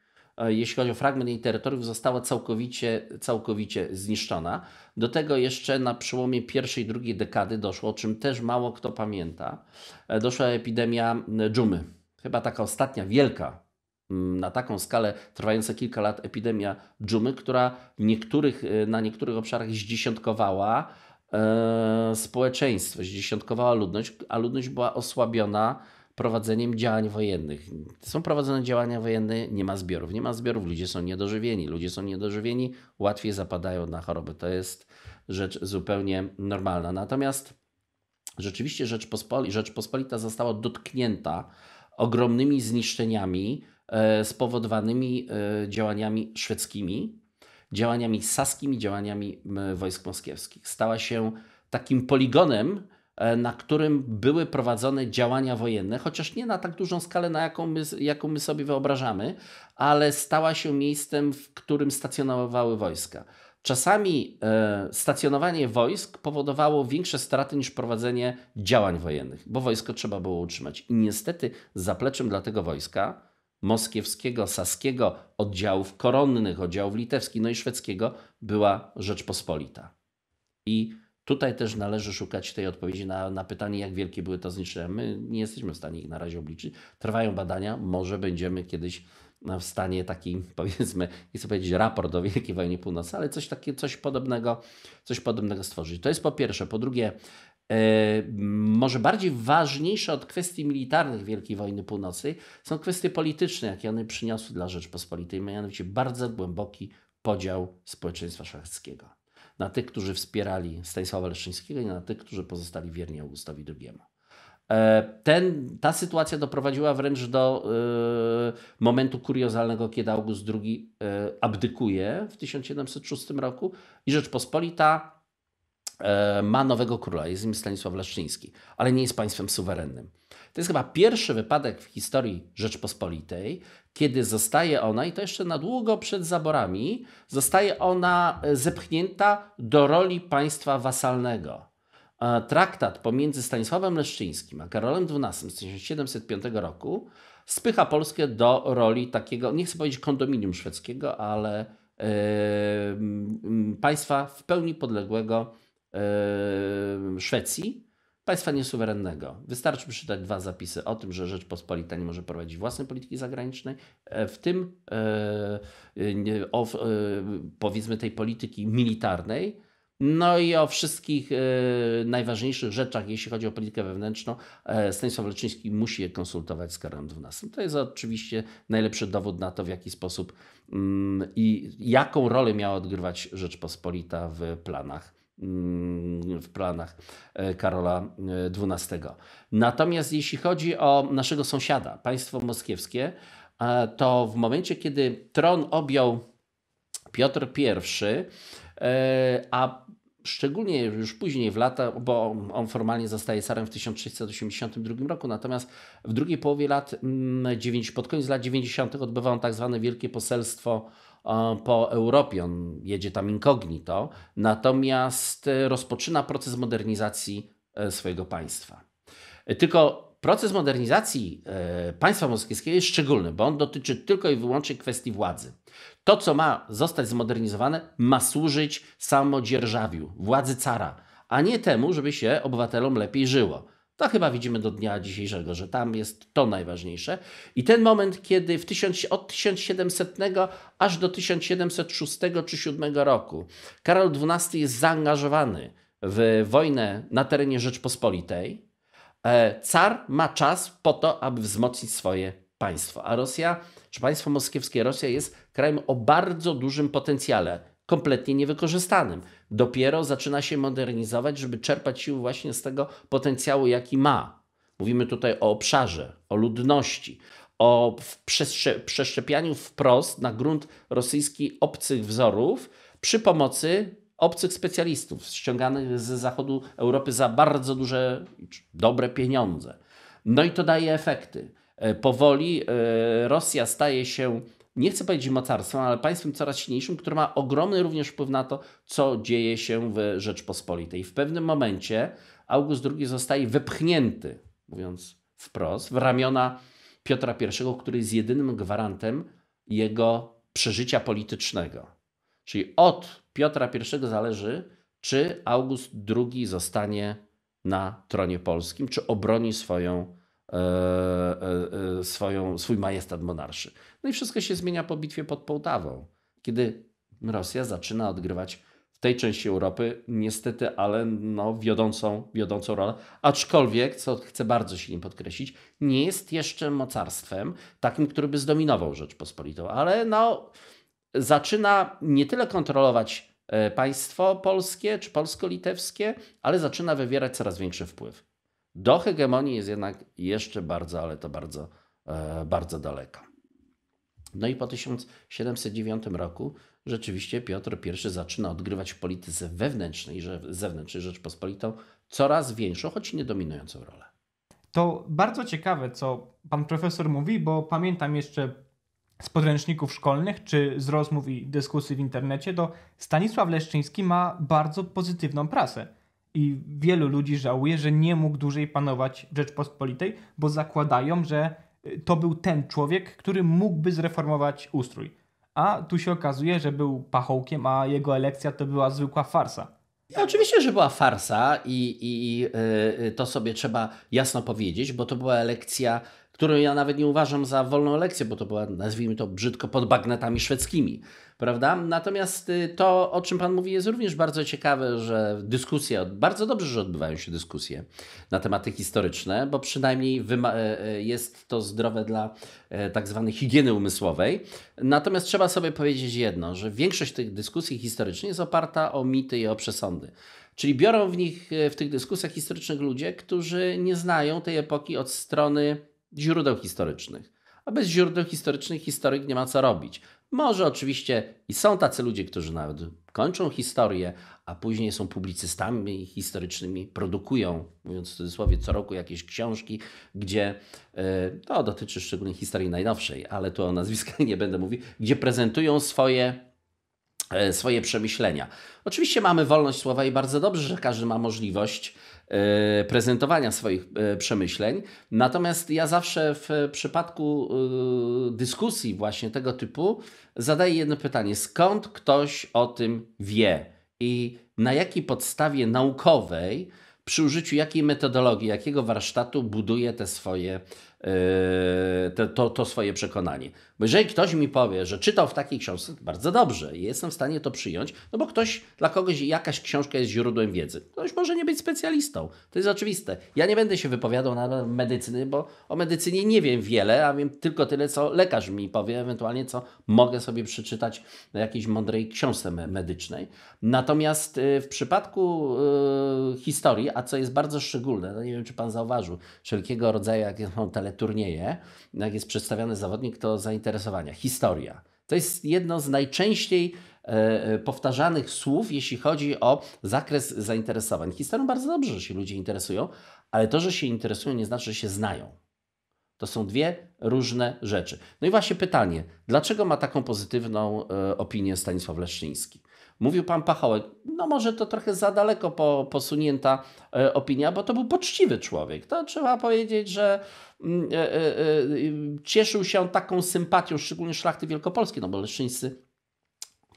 jeśli chodzi o fragment jej terytoriów, została całkowicie, całkowicie zniszczona. Do tego jeszcze na przełomie pierwszej i drugiej dekady doszło, o czym też mało kto pamięta, e, doszła epidemia dżumy. Chyba taka ostatnia wielka na taką skalę trwająca kilka lat epidemia dżumy, która niektórych, y, na niektórych obszarach zdziesiątkowała e, społeczeństwo, zdziesiątkowała ludność, a ludność była osłabiona prowadzeniem działań wojennych. Są prowadzone działania wojenne, nie ma zbiorów. Nie ma zbiorów, ludzie są niedożywieni. Ludzie są niedożywieni, łatwiej zapadają na choroby. To jest rzecz zupełnie normalna. Natomiast rzeczywiście Rzeczpospoli Rzeczpospolita została dotknięta ogromnymi zniszczeniami, E, spowodowanymi e, działaniami szwedzkimi, działaniami saskimi, działaniami wojsk moskiewskich. Stała się takim poligonem, na którym były prowadzone działania wojenne, chociaż nie na tak dużą skalę, na jaką my, jaką my sobie wyobrażamy, ale stała się miejscem, w którym stacjonowały wojska. Czasami e, stacjonowanie wojsk powodowało większe straty niż prowadzenie działań wojennych, bo wojsko trzeba było utrzymać. I niestety zapleczem dla tego wojska moskiewskiego, saskiego, oddziałów koronnych, oddziałów litewskich, no i szwedzkiego była Rzeczpospolita. I tutaj też należy szukać tej odpowiedzi na, na pytanie, jak wielkie były to zniszczenia. My nie jesteśmy w stanie ich na razie obliczyć. Trwają badania, może będziemy kiedyś w stanie taki, powiedzmy, nie chcę powiedzieć raport o Wielkiej Wojnie Północnej, ale coś, takie, coś, podobnego, coś podobnego stworzyć. To jest po pierwsze. Po drugie, E, może bardziej ważniejsze od kwestii militarnych Wielkiej Wojny Północnej są kwestie polityczne, jakie one przyniosły dla Rzeczpospolitej, mianowicie bardzo głęboki podział społeczeństwa szlacheckiego. Na tych, którzy wspierali Stanisława Leszczyńskiego i na tych, którzy pozostali wierni Augustowi II. E, ten, ta sytuacja doprowadziła wręcz do y, momentu kuriozalnego, kiedy August II y, abdykuje w 1706 roku i Rzeczpospolita E, ma nowego króla, jest nim Stanisław Leszczyński, ale nie jest państwem suwerennym. To jest chyba pierwszy wypadek w historii Rzeczpospolitej, kiedy zostaje ona, i to jeszcze na długo przed zaborami, zostaje ona zepchnięta do roli państwa wasalnego. Traktat pomiędzy Stanisławem Leszczyńskim a Karolem XII z 1705 roku spycha Polskę do roli takiego, nie chcę powiedzieć kondominium szwedzkiego, ale yy, państwa w pełni podległego yy, Szwecji, państwa niesuwerennego. Wystarczy przeczytać dwa zapisy o tym, że Rzeczpospolita nie może prowadzić własnej polityki zagranicznej, e, w tym yy, o, powiedzmy tej polityki militarnej, no i o wszystkich e, najważniejszych rzeczach, jeśli chodzi o politykę wewnętrzną, e, Stanisław Leczyński musi je konsultować z Karolem XII. To jest oczywiście najlepszy dowód na to, w jaki sposób mm, i jaką rolę miała odgrywać Rzeczpospolita w planach w planach e, Karola XII. Natomiast jeśli chodzi o naszego sąsiada, państwo moskiewskie, to w momencie, kiedy tron objął Piotr I, a szczególnie już później w lata, bo on formalnie zostaje carem w 1682 roku, natomiast w drugiej połowie lat 90, mm, pod koniec lat 90. odbywa on tak zwane wielkie poselstwo po Europie. On jedzie tam incognito, natomiast e, rozpoczyna proces modernizacji e, swojego państwa. E, tylko proces modernizacji państwa moskiewskiego jest szczególny, bo on dotyczy tylko i wyłącznie kwestii władzy. To, co ma zostać zmodernizowane, ma służyć samodzierżawiu, władzy cara, a nie temu, żeby się obywatelom lepiej żyło. To chyba widzimy do dnia dzisiejszego, że tam jest to najważniejsze. I ten moment, kiedy w od 1700 aż do 1706 czy 1707 roku Karol XII jest zaangażowany w wojnę na terenie Rzeczpospolitej, e, car ma czas po to, aby wzmocnić swoje państwo. A Rosja, czy państwo moskiewskie, Rosja jest krajem o bardzo dużym potencjale, kompletnie niewykorzystanym. Dopiero zaczyna się modernizować, żeby czerpać siły właśnie z tego potencjału, jaki ma. Mówimy tutaj o obszarze, o ludności, o przeszczepianiu wprost na grunt rosyjski obcych wzorów przy pomocy obcych specjalistów ściąganych z zachodu Europy za bardzo duże, dobre pieniądze. No i to daje efekty. E, powoli e, Rosja staje się, nie chcę powiedzieć mocarstwem, ale państwem coraz silniejszym, które ma ogromny również wpływ na to, co dzieje się w Rzeczpospolitej. W pewnym momencie August II zostaje wypchnięty, mówiąc wprost, w ramiona Piotra I, który jest jedynym gwarantem jego przeżycia politycznego. Czyli od Piotra I zależy, czy August II zostanie na tronie polskim, czy obroni swoją swoją, swój majestat monarszy. No i wszystko się zmienia po bitwie pod Połtawą, kiedy Rosja zaczyna odgrywać w tej części Europy niestety, ale no, wiodącą, wiodącą rolę. Aczkolwiek, co chcę bardzo silnie podkreślić, nie jest jeszcze mocarstwem takim, który by zdominował Rzeczpospolitą, ale no, zaczyna nie tyle kontrolować państwo polskie czy polsko-litewskie, ale zaczyna wywierać coraz większy wpływ. Do hegemonii jest jednak jeszcze bardzo, ale to bardzo, e, bardzo daleko. No i po 1709 roku rzeczywiście Piotr I zaczyna odgrywać w polityce wewnętrznej, zewnętrznej Rzeczpospolitą coraz większą, choć nie dominującą rolę. To bardzo ciekawe, co pan profesor mówi, bo pamiętam jeszcze z podręczników szkolnych czy z rozmów i dyskusji w internecie, to Stanisław Leszczyński ma bardzo pozytywną prasę. I wielu ludzi żałuje, że nie mógł dłużej panować Rzeczpospolitej, bo zakładają, że y, to był ten człowiek, który mógłby zreformować ustrój. A tu się okazuje, że był pachołkiem, a jego elekcja to była zwykła farsa. oczywiście, że była farsa i, i yy, to sobie trzeba jasno powiedzieć, bo to była elekcja którą ja nawet nie uważam za wolną lekcję, bo to była, nazwijmy to brzydko, pod bagnetami szwedzkimi, prawda? Natomiast y, to, o czym Pan mówi, jest również bardzo ciekawe, że dyskusje, bardzo dobrze, że odbywają się dyskusje na tematy historyczne, bo przynajmniej e, e, jest to zdrowe dla e, tak zwanej higieny umysłowej. Natomiast trzeba sobie powiedzieć jedno, że większość tych dyskusji historycznych jest oparta o mity i o przesądy. Czyli biorą w nich, w tych dyskusjach historycznych ludzie, którzy nie znają tej epoki od strony źródeł historycznych. a bez źródeł historycznych historyk nie ma co robić. Może oczywiście i są tacy ludzie, którzy nawet kończą historię, a później są publicystami historycznymi, produkują, mówiąc w cudzysłowie, co roku jakieś książki, gdzie e, to dotyczy szczególnie historii najnowszej, ale tu o nazwiskach nie będę mówił, gdzie prezentują swoje swoje przemyślenia. Oczywiście mamy wolność słowa i bardzo dobrze, że każdy ma możliwość e, prezentowania swoich przemyśleń. Natomiast ja zawsze w przypadku dyskusji właśnie tego typu zadaję jedno pytanie: skąd ktoś o tym wie i na jakiej podstawie naukowej, przy użyciu jakiej metodologii, jakiego warsztatu buduje te swoje to, to, to, swoje przekonanie. Bo jeżeli ktoś mi powie, że czytał w takiej książce, bardzo dobrze jestem w stanie to przyjąć, no bo ktoś, dla kogoś jakaś książka jest źródłem wiedzy. Ktoś może nie być specjalistą. To jest oczywiste. Ja nie będę się wypowiadał na medycyny, bo o medycynie nie wiem wiele, a wiem tylko tyle, co lekarz mi powie, ewentualnie co mogę sobie przeczytać na jakiejś mądrej książce medycznej. Natomiast y, w przypadku y, historii, a co jest bardzo szczególne, no nie wiem, czy pan zauważył, wszelkiego rodzaju, jakie są turnieje, jak jest przedstawiony zawodnik, to zainteresowania. Historia. To jest jedno z najczęściej e, e, powtarzanych słów, jeśli chodzi o zakres zainteresowań. Historią bardzo dobrze, że się ludzie interesują, ale to, że się interesują, nie znaczy, że się znają. To są dwie różne rzeczy. No i właśnie pytanie, dlaczego ma taką pozytywną e, opinię Stanisław Leszczyński? Mówił pan Pachołek, no może to trochę za daleko po, posunięta e, opinia, bo to był poczciwy człowiek. To trzeba powiedzieć, że mm, e, e, e, cieszył się taką sympatią, szczególnie szlachty wielkopolskiej, no bo Leszczyńscy,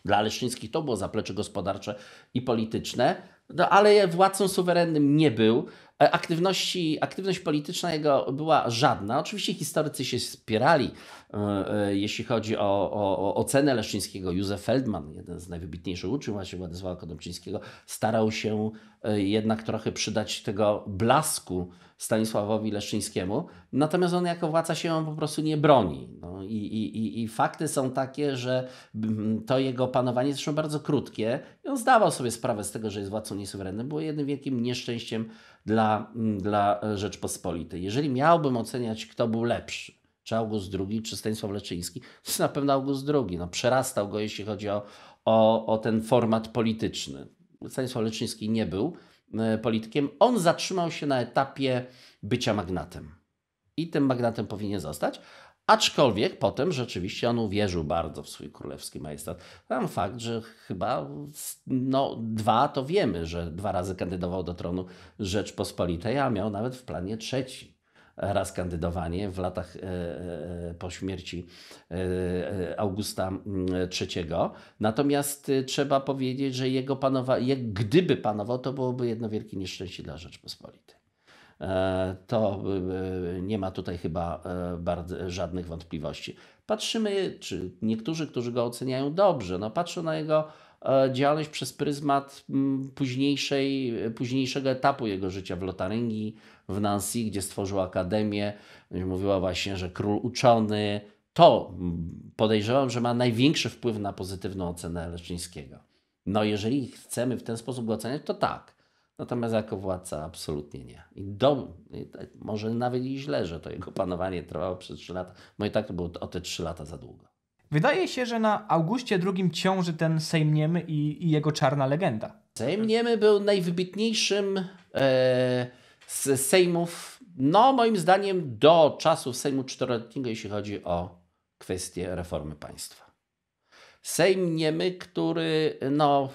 dla Leszczyńskich to było zaplecze gospodarcze i polityczne, no ale władcą suwerennym nie był. E, aktywności, aktywność polityczna jego była żadna. Oczywiście historycy się spierali, e, e, jeśli chodzi o, o, o ocenę Leszczyńskiego. Józef Feldman, jeden z najwybitniejszych uczniów właśnie Władysława Kodomczyńskiego, starał się jednak trochę przydać tego blasku Stanisławowi Leszczyńskiemu, natomiast on jako władca się po prostu nie broni. No i, i, I fakty są takie, że to jego panowanie, zresztą bardzo krótkie, i on zdawał sobie sprawę z tego, że jest władcą niesuwerennym, było jednym wielkim nieszczęściem dla, dla Rzeczpospolitej. Jeżeli miałbym oceniać, kto był lepszy, czy August II, czy Stanisław Leczyński, to na pewno August II. No, przerastał go, jeśli chodzi o, o, o ten format polityczny. Stanisław Leczyński nie był politykiem. On zatrzymał się na etapie bycia magnatem. I tym magnatem powinien zostać. Aczkolwiek potem rzeczywiście on uwierzył bardzo w swój królewski majestat. Tam fakt, że chyba no, dwa to wiemy, że dwa razy kandydował do tronu Rzeczpospolitej, a miał nawet w planie trzeci raz kandydowanie w latach e, e, po śmierci e, Augusta III. Natomiast trzeba powiedzieć, że jego panowa, gdyby panował, to byłoby jedno wielkie nieszczęście dla Rzeczpospolitej. E, to e, nie ma tutaj chyba e, żadnych wątpliwości. Patrzymy, czy niektórzy, którzy go oceniają dobrze, no patrzą na jego działalność przez pryzmat późniejszej, późniejszego etapu jego życia w Lotaryngii, w Nancy, gdzie stworzył akademię. Mówiła właśnie, że król uczony. To podejrzewam, że ma największy wpływ na pozytywną ocenę Leszczyńskiego. No jeżeli chcemy w ten sposób go oceniać, to tak. Natomiast jako władca absolutnie nie. I do, może nawet i źle, że to jego panowanie trwało przez 3 lata, bo i tak to było o te 3 lata za długo. Wydaje się, że na Augustie II ciąży ten Sejm Niemy i, i jego czarna legenda. Sejm Niemy był najwybitniejszym e, z sejmów, no moim zdaniem do czasów Sejmu czteroletniego, jeśli chodzi o kwestie reformy państwa. Sejm Niemy, który no,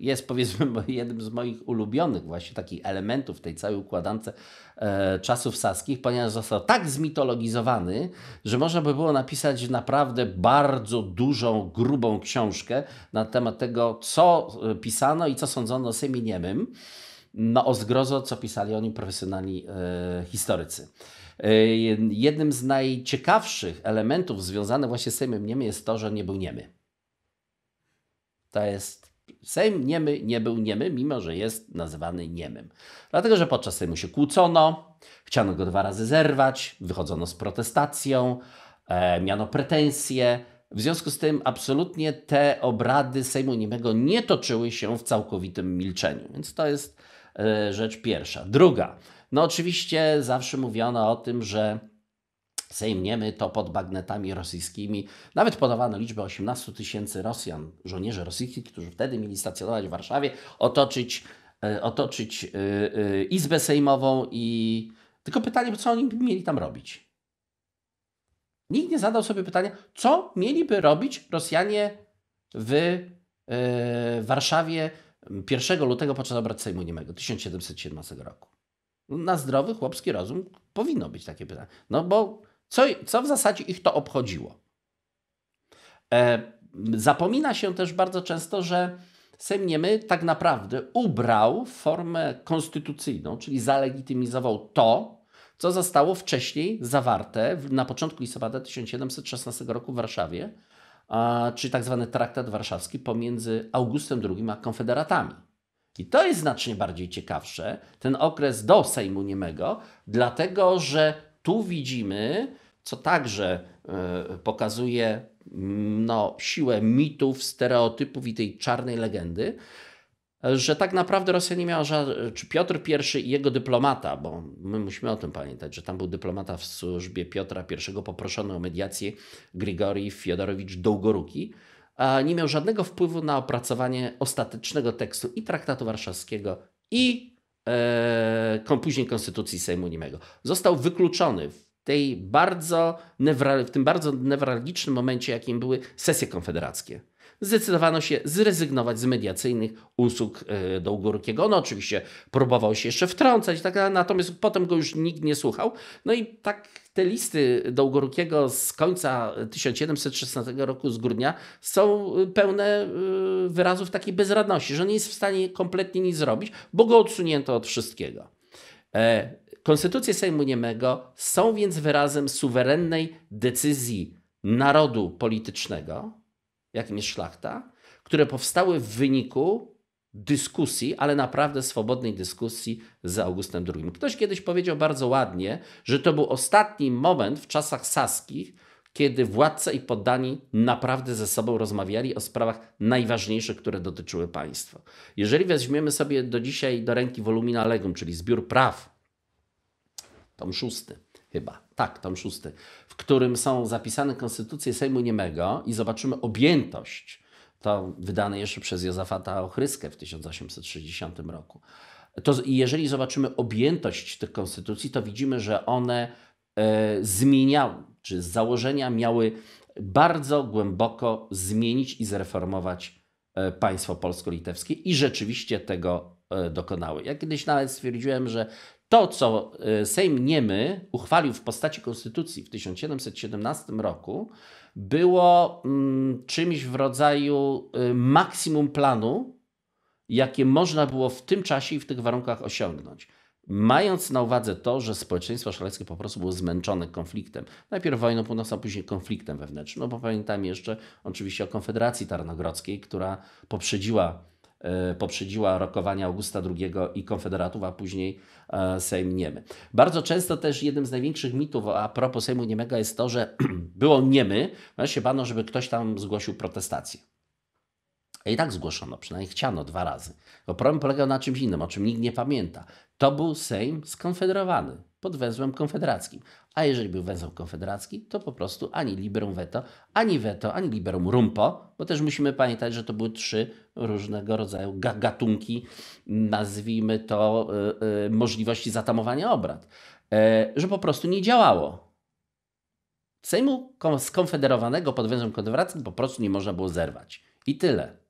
jest powiedzmy jednym z moich ulubionych właśnie takich elementów tej całej układance e, czasów saskich, ponieważ został tak zmitologizowany, że można by było napisać naprawdę bardzo dużą, grubą książkę na temat tego, co pisano i co sądzono o Sejmie Niemym. No o zgrozo, co pisali o nim profesjonalni e, historycy. E, jednym z najciekawszych elementów związanych właśnie z Sejmem Niemy jest to, że nie był niemy. To jest Sejm niemy nie był niemy, mimo że jest nazywany niemym. Dlatego, że podczas Sejmu się kłócono, chciano go dwa razy zerwać, wychodzono z protestacją, e, miano pretensje. W związku z tym absolutnie te obrady Sejmu Niemego nie toczyły się w całkowitym milczeniu. Więc to jest e, rzecz pierwsza. Druga. No oczywiście zawsze mówiono o tym, że Sejm Niemy to pod bagnetami rosyjskimi. Nawet podawano liczbę 18 tysięcy Rosjan, żołnierzy rosyjskich, którzy wtedy mieli stacjonować w Warszawie, otoczyć, e, otoczyć e, e, Izbę Sejmową i... Tylko pytanie, co oni mieli tam robić? Nikt nie zadał sobie pytania, co mieliby robić Rosjanie w Warszawie 1 lutego podczas obrad Sejmu Niemego 1717 roku. Na zdrowy chłopski rozum powinno być takie pytanie. No bo co, co w zasadzie ich to obchodziło? E, zapomina się też bardzo często, że Sejm Niemy tak naprawdę ubrał formę konstytucyjną, czyli zalegitymizował to, co zostało wcześniej zawarte na początku listopada 1716 roku w Warszawie, czyli tak zwany traktat warszawski pomiędzy Augustem II a konfederatami. I to jest znacznie bardziej ciekawsze, ten okres do Sejmu Niemego, dlatego że tu widzimy, co także y, pokazuje mm, no, siłę mitów, stereotypów i tej czarnej legendy, że tak naprawdę Rosja nie miała czy Piotr I i jego dyplomata, bo my musimy o tym pamiętać, że tam był dyplomata w służbie Piotra I poproszony o mediację Grigori Fiodorowicz Dołgoruki, nie miał żadnego wpływu na opracowanie ostatecznego tekstu i Traktatu Warszawskiego i e, później Konstytucji Sejmu Niemego. Został wykluczony w tej bardzo w tym bardzo newralgicznym momencie, jakim były sesje konfederackie. Zdecydowano się zrezygnować z mediacyjnych usług e, Dołgorkiego. On oczywiście próbował się jeszcze wtrącać, tak, natomiast potem go już nikt nie słuchał. No i tak te listy Dołgorukiego z końca 1716 roku, z grudnia, są pełne e, wyrazów takiej bezradności, że nie jest w stanie kompletnie nic zrobić, bo go odsunięto od wszystkiego. Konstytucje Sejmu Niemego są więc wyrazem suwerennej decyzji narodu politycznego, jakim jest szlachta, które powstały w wyniku dyskusji, ale naprawdę swobodnej dyskusji z Augustem II. Ktoś kiedyś powiedział bardzo ładnie, że to był ostatni moment w czasach saskich, kiedy władca i poddani naprawdę ze sobą rozmawiali o sprawach najważniejszych, które dotyczyły państwa. Jeżeli weźmiemy sobie do dzisiaj do ręki Volumina Legum, czyli zbiór praw tom szósty chyba, tak, tom szósty, w którym są zapisane konstytucje Sejmu Niemego i zobaczymy objętość, to wydane jeszcze przez Józefata Ochryskę w 1860 roku. To jeżeli zobaczymy objętość tych konstytucji, to widzimy, że one e, zmieniały, czy z założenia miały bardzo głęboko zmienić i zreformować e, państwo polsko-litewskie i rzeczywiście tego dokonały. Ja kiedyś nawet stwierdziłem, że to, co e, Sejm Niemy uchwalił w postaci konstytucji w 1717 roku, było mm, czymś w rodzaju e, maksimum planu, jakie można było w tym czasie i w tych warunkach osiągnąć. Mając na uwadze to, że społeczeństwo szlacheckie po prostu było zmęczone konfliktem. Najpierw wojną północną, później konfliktem wewnętrznym. No bo pamiętam jeszcze oczywiście o Konfederacji Tarnogrodzkiej, która poprzedziła E, poprzedziła rokowania Augusta II i Konfederatów, a później e, Sejm Niemy. Bardzo często też jednym z największych mitów a propos Sejmu Niemego jest to, że było niemy, ale się bano, żeby ktoś tam zgłosił protestację. I tak zgłoszono, przynajmniej chciano dwa razy. Bo problem polegał na czymś innym, o czym nikt nie pamięta. To był Sejm skonfederowany pod węzłem konfederackim. A jeżeli był węzeł konfederacki, to po prostu ani liberum veto, ani veto, ani liberum rumpo, bo też musimy pamiętać, że to były trzy różnego rodzaju gatunki, nazwijmy to, y, y, możliwości zatamowania obrad, y, że po prostu nie działało. Sejmu skonfederowanego pod węzłem konfederackim po prostu nie można było zerwać. I tyle.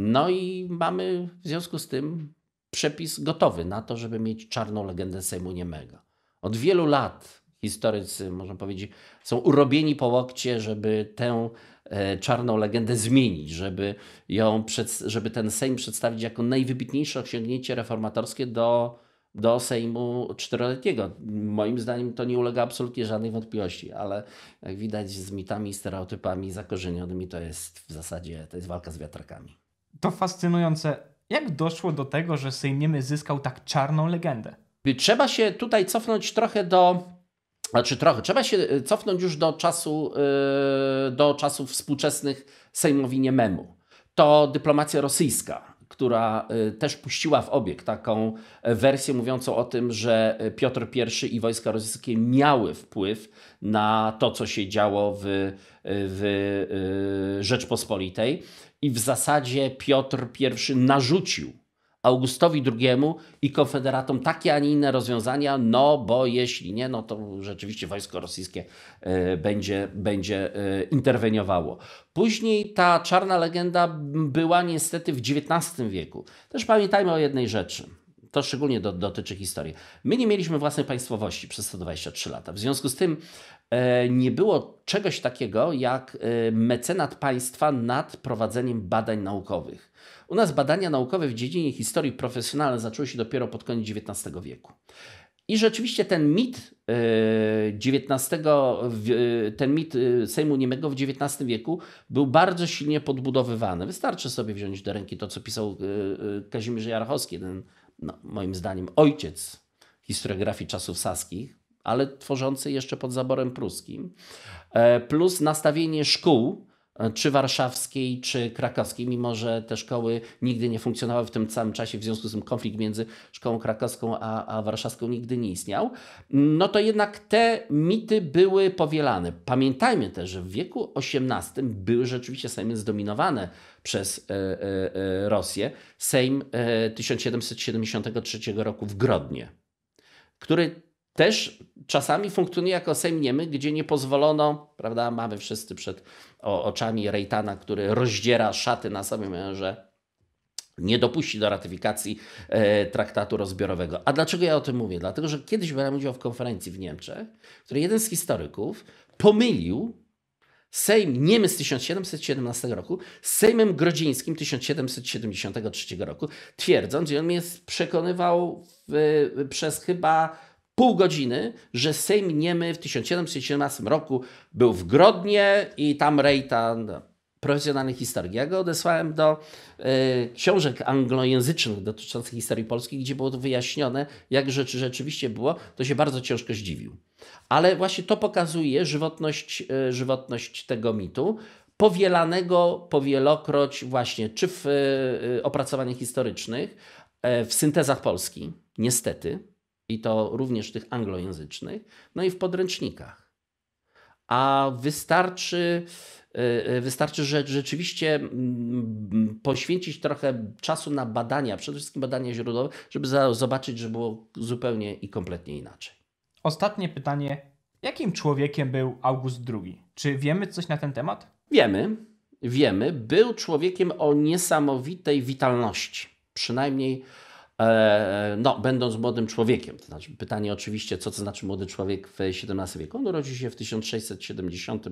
No i mamy w związku z tym przepis gotowy na to, żeby mieć czarną legendę Sejmu Niemego. Od wielu lat historycy, można powiedzieć, są urobieni po łokcie, żeby tę e, czarną legendę zmienić, żeby, ją żeby ten Sejm przedstawić jako najwybitniejsze osiągnięcie reformatorskie do, do Sejmu czteroletniego. Moim zdaniem to nie ulega absolutnie żadnej wątpliwości, ale jak widać z mitami, stereotypami zakorzenionymi to jest w zasadzie to jest walka z wiatrakami. To fascynujące. Jak doszło do tego, że Sejm Niemy zyskał tak czarną legendę? Trzeba się tutaj cofnąć trochę do. Znaczy trochę, trzeba się e, cofnąć już do czasu, yy, do czasów współczesnych Sejmowi Niememu. To dyplomacja rosyjska, która też puściła w obieg taką wersję mówiącą o tym, że Piotr I i wojska rosyjskie miały wpływ na to, co się działo w, w Rzeczpospolitej. I w zasadzie Piotr I narzucił Augustowi II i konfederatom takie, a nie inne rozwiązania, no bo jeśli nie, no to rzeczywiście wojsko rosyjskie y, będzie, będzie y, interweniowało. Później ta czarna legenda była niestety w XIX wieku. Też pamiętajmy o jednej rzeczy. To szczególnie do, dotyczy historii. My nie mieliśmy własnej państwowości przez 123 lata. W związku z tym e, nie było czegoś takiego jak e, mecenat państwa nad prowadzeniem badań naukowych. U nas badania naukowe w dziedzinie historii profesjonalnej zaczęły się dopiero pod koniec XIX wieku. I rzeczywiście ten mit XIX, e, ten mit e, Sejmu Niemego w XIX wieku był bardzo silnie podbudowywany. Wystarczy sobie wziąć do ręki to, co pisał e, Kazimierz Jarachowski, ten no, moim zdaniem ojciec historiografii czasów saskich, ale tworzący jeszcze pod zaborem pruskim, plus nastawienie szkół czy warszawskiej, czy krakowskiej, mimo że te szkoły nigdy nie funkcjonowały w tym samym czasie, w związku z tym konflikt między szkołą krakowską a, a warszawską nigdy nie istniał, no to jednak te mity były powielane. Pamiętajmy też, że w wieku XVIII były rzeczywiście Sejmy zdominowane przez e, e, e Rosję. Sejm e, 1773 roku w Grodnie, który też czasami funkcjonuje jako Sejm Niemy, gdzie nie pozwolono, prawda, mamy wszyscy przed oczami Rejtana, który rozdziera szaty na sobie, że nie dopuści do ratyfikacji e, traktatu rozbiorowego. A dlaczego ja o tym mówię? Dlatego, że kiedyś brałem udział w konferencji w Niemczech, w której jeden z historyków pomylił Sejm Niemy z 1717 roku z Sejmem Grodzińskim 1773 roku, twierdząc, że on mnie przekonywał w, przez chyba pół godziny, że Sejm Niemy w 1717 roku był w Grodnie i tam Rejta, profesjonalny historyk. Ja go odesłałem do y, książek anglojęzycznych dotyczących historii polskiej, gdzie było to wyjaśnione, jak rzeczy rzeczywiście było, to się bardzo ciężko zdziwił. Ale właśnie to pokazuje żywotność, y, żywotność tego mitu, powielanego powielokroć właśnie, czy w y, opracowaniach historycznych, w syntezach Polski, niestety, i to również tych anglojęzycznych, no i w podręcznikach. A wystarczy, e, e, wystarczy że rzeczywiście poświęcić trochę czasu na badania, przede wszystkim badania źródłowe, żeby zobaczyć, że było zupełnie i kompletnie inaczej. Ostatnie pytanie. Jakim człowiekiem był August II? Czy wiemy coś na ten temat? Wiemy, wiemy. Był człowiekiem o niesamowitej witalności. Przynajmniej no, będąc młodym człowiekiem. To znaczy, pytanie oczywiście, co to znaczy młody człowiek w XVII wieku. On urodził się w 1670 e,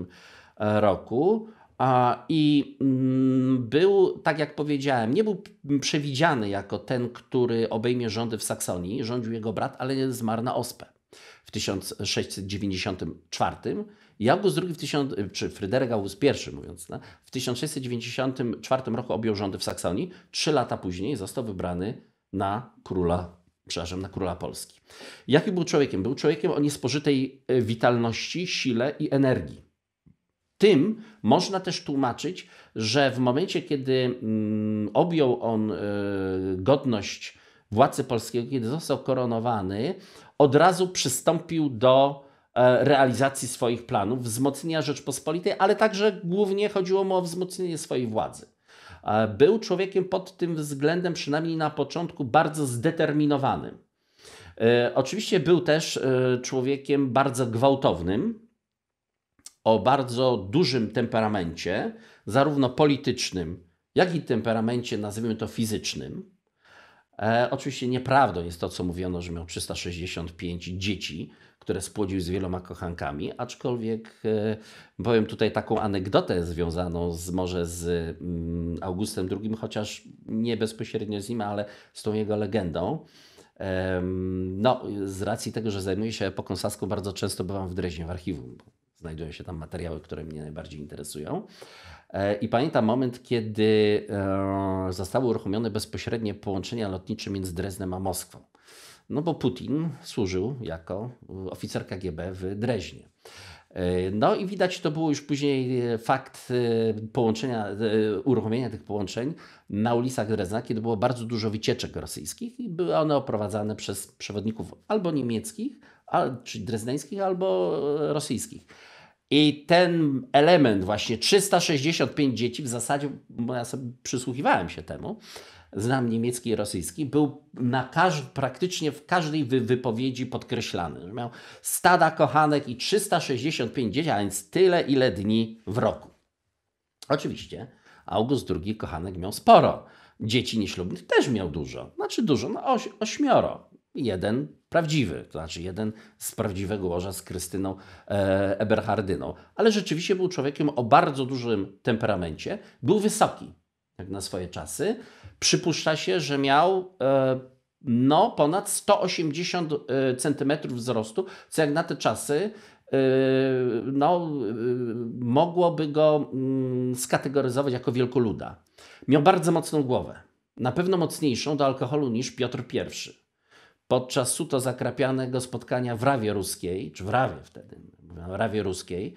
roku i mm, był, tak jak powiedziałem, nie był przewidziany jako ten, który obejmie rządy w Saksonii. Rządził jego brat, ale zmarł na ospę w 1694. I August II, w czy Fryderyk August I, mówiąc, no, w 1694 roku objął rządy w Saksonii. Trzy lata później został wybrany na króla, przepraszam, na króla Polski. Jaki był człowiekiem? Był człowiekiem o niespożytej e, witalności, sile i energii. Tym można też tłumaczyć, że w momencie, kiedy mm, objął on e, godność władcy polskiego, kiedy został koronowany, od razu przystąpił do e, realizacji swoich planów, wzmocnienia Rzeczpospolitej, ale także głównie chodziło mu o wzmocnienie swojej władzy. Był człowiekiem pod tym względem, przynajmniej na początku, bardzo zdeterminowanym. E, oczywiście był też e, człowiekiem bardzo gwałtownym, o bardzo dużym temperamencie, zarówno politycznym, jak i temperamencie, nazwijmy to fizycznym. E, oczywiście nieprawdą jest to, co mówiono, że miał 365 dzieci które spłodził z wieloma kochankami, aczkolwiek e, powiem tutaj taką anegdotę związaną z, może z mm, Augustem II, chociaż nie bezpośrednio z nim, ale z tą jego legendą. No, z racji tego, że zajmuję się epoką saską, bardzo często bywam w Dreźnie, w archiwum. Znajdują się tam materiały, które mnie najbardziej interesują. E, I pamiętam moment, kiedy e, zostały uruchomione bezpośrednie połączenia lotnicze między Dreznem a Moskwą. No bo Putin służył jako oficer KGB w Dreźnie. No i widać to było już później fakt połączenia, uruchomienia tych połączeń na ulicach Drezna, kiedy było bardzo dużo wycieczek rosyjskich i były one oprowadzane przez przewodników albo niemieckich, czy drezdeńskich, albo rosyjskich. I ten element, właśnie 365 dzieci, w zasadzie, bo ja sobie przysłuchiwałem się temu, znam niemiecki i rosyjski, był na każ praktycznie w każdej wy wypowiedzi podkreślany. Miał stada kochanek i 365 dzieci, a więc tyle, ile dni w roku. Oczywiście August II kochanek miał sporo. Dzieci nieślubnych też miał dużo. Znaczy dużo, no oś ośmioro. Jeden prawdziwy, to znaczy jeden z prawdziwego łoża z Krystyną e, Eberhardyną. Ale rzeczywiście był człowiekiem o bardzo dużym temperamencie. Był wysoki, jak na swoje czasy. Przypuszcza się, że miał e, no, ponad 180 e, cm wzrostu, co jak na te czasy e, no, mogłoby go mm, skategoryzować jako wielkoluda. Miał bardzo mocną głowę. Na pewno mocniejszą do alkoholu niż Piotr I. Podczas suto zakrapianego spotkania w Rawie Ruskiej, czy w Rawie wtedy, w Rawie Ruskiej,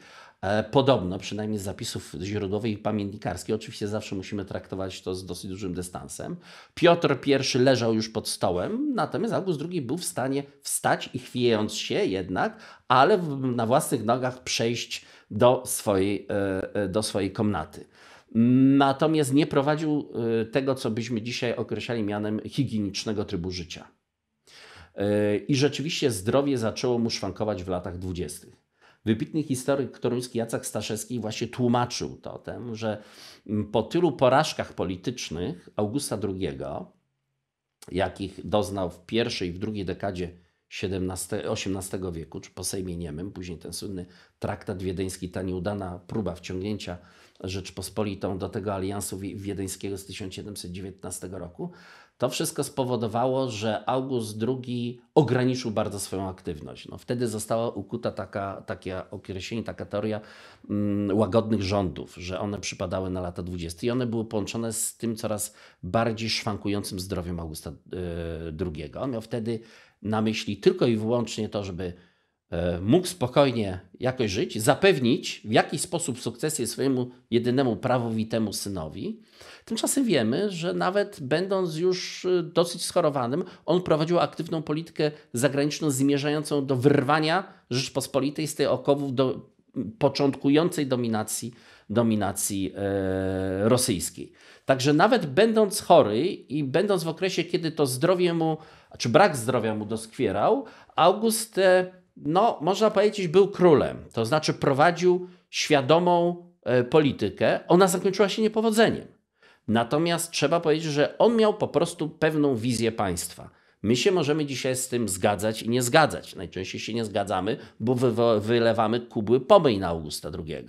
podobno, przynajmniej z zapisów źródłowych i pamiętnikarskich, oczywiście zawsze musimy traktować to z dosyć dużym dystansem. Piotr I leżał już pod stołem, natomiast August II był w stanie wstać i chwiejąc się jednak, ale na własnych nogach przejść do swojej, e, e, do swojej komnaty. Natomiast nie prowadził tego, co byśmy dzisiaj określali mianem higienicznego trybu życia. I rzeczywiście zdrowie zaczęło mu szwankować w latach dwudziestych. Wybitny historyk toruński Jacek Staszewski właśnie tłumaczył to tym, że mm, po tylu porażkach politycznych Augusta II, jakich doznał w pierwszej i w drugiej dekadzie XVII, XVIII wieku, czy po Sejmie Niemym, później ten słynny traktat wiedeński, ta nieudana próba wciągnięcia Rzeczpospolitą do tego aliansu wiedeńskiego z 1719 roku, to wszystko spowodowało, że August II ograniczył bardzo swoją aktywność. No, wtedy została ukuta taka, takie określenie, taka teoria mm, łagodnych rządów, że one przypadały na lata 20 i one były połączone z tym coraz bardziej szwankującym zdrowiem Augusta yy, II. On miał wtedy na myśli tylko i wyłącznie to, żeby mógł spokojnie jakoś żyć, zapewnić w jakiś sposób sukcesję swojemu jedynemu prawowitemu synowi. Tymczasem wiemy, że nawet będąc już e, dosyć schorowanym, on prowadził aktywną politykę zagraniczną zmierzającą do wyrwania Rzeczpospolitej z tej okowów do początkującej dominacji, dominacji e, rosyjskiej. Także nawet będąc chory i będąc w okresie, kiedy to zdrowie mu, czy brak zdrowia mu doskwierał, August e, no, można powiedzieć, był królem. To znaczy prowadził świadomą e, politykę. Ona zakończyła się niepowodzeniem. Natomiast trzeba powiedzieć, że on miał po prostu pewną wizję państwa. My się możemy dzisiaj z tym zgadzać i nie zgadzać. Najczęściej się nie zgadzamy, bo wy, wylewamy kubły pomyj na Augusta II.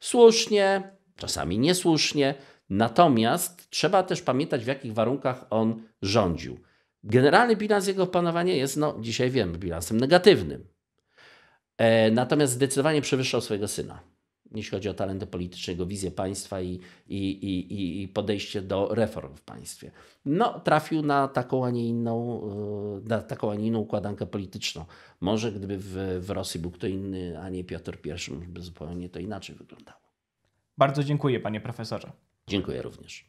Słusznie, czasami niesłusznie. Natomiast trzeba też pamiętać, w jakich warunkach on rządził. Generalny bilans jego panowania jest, no dzisiaj wiemy, bilansem negatywnym. E, natomiast zdecydowanie przewyższał swojego syna, jeśli chodzi o talenty polityczne, jego wizję państwa i, i, i, i podejście do reform w państwie. No, trafił na taką, a nie inną, e, na taką, a nie inną układankę polityczną. Może gdyby w, w Rosji był kto inny, a nie Piotr I, by zupełnie to inaczej wyglądało. Bardzo dziękuję, panie profesorze. Dziękuję również.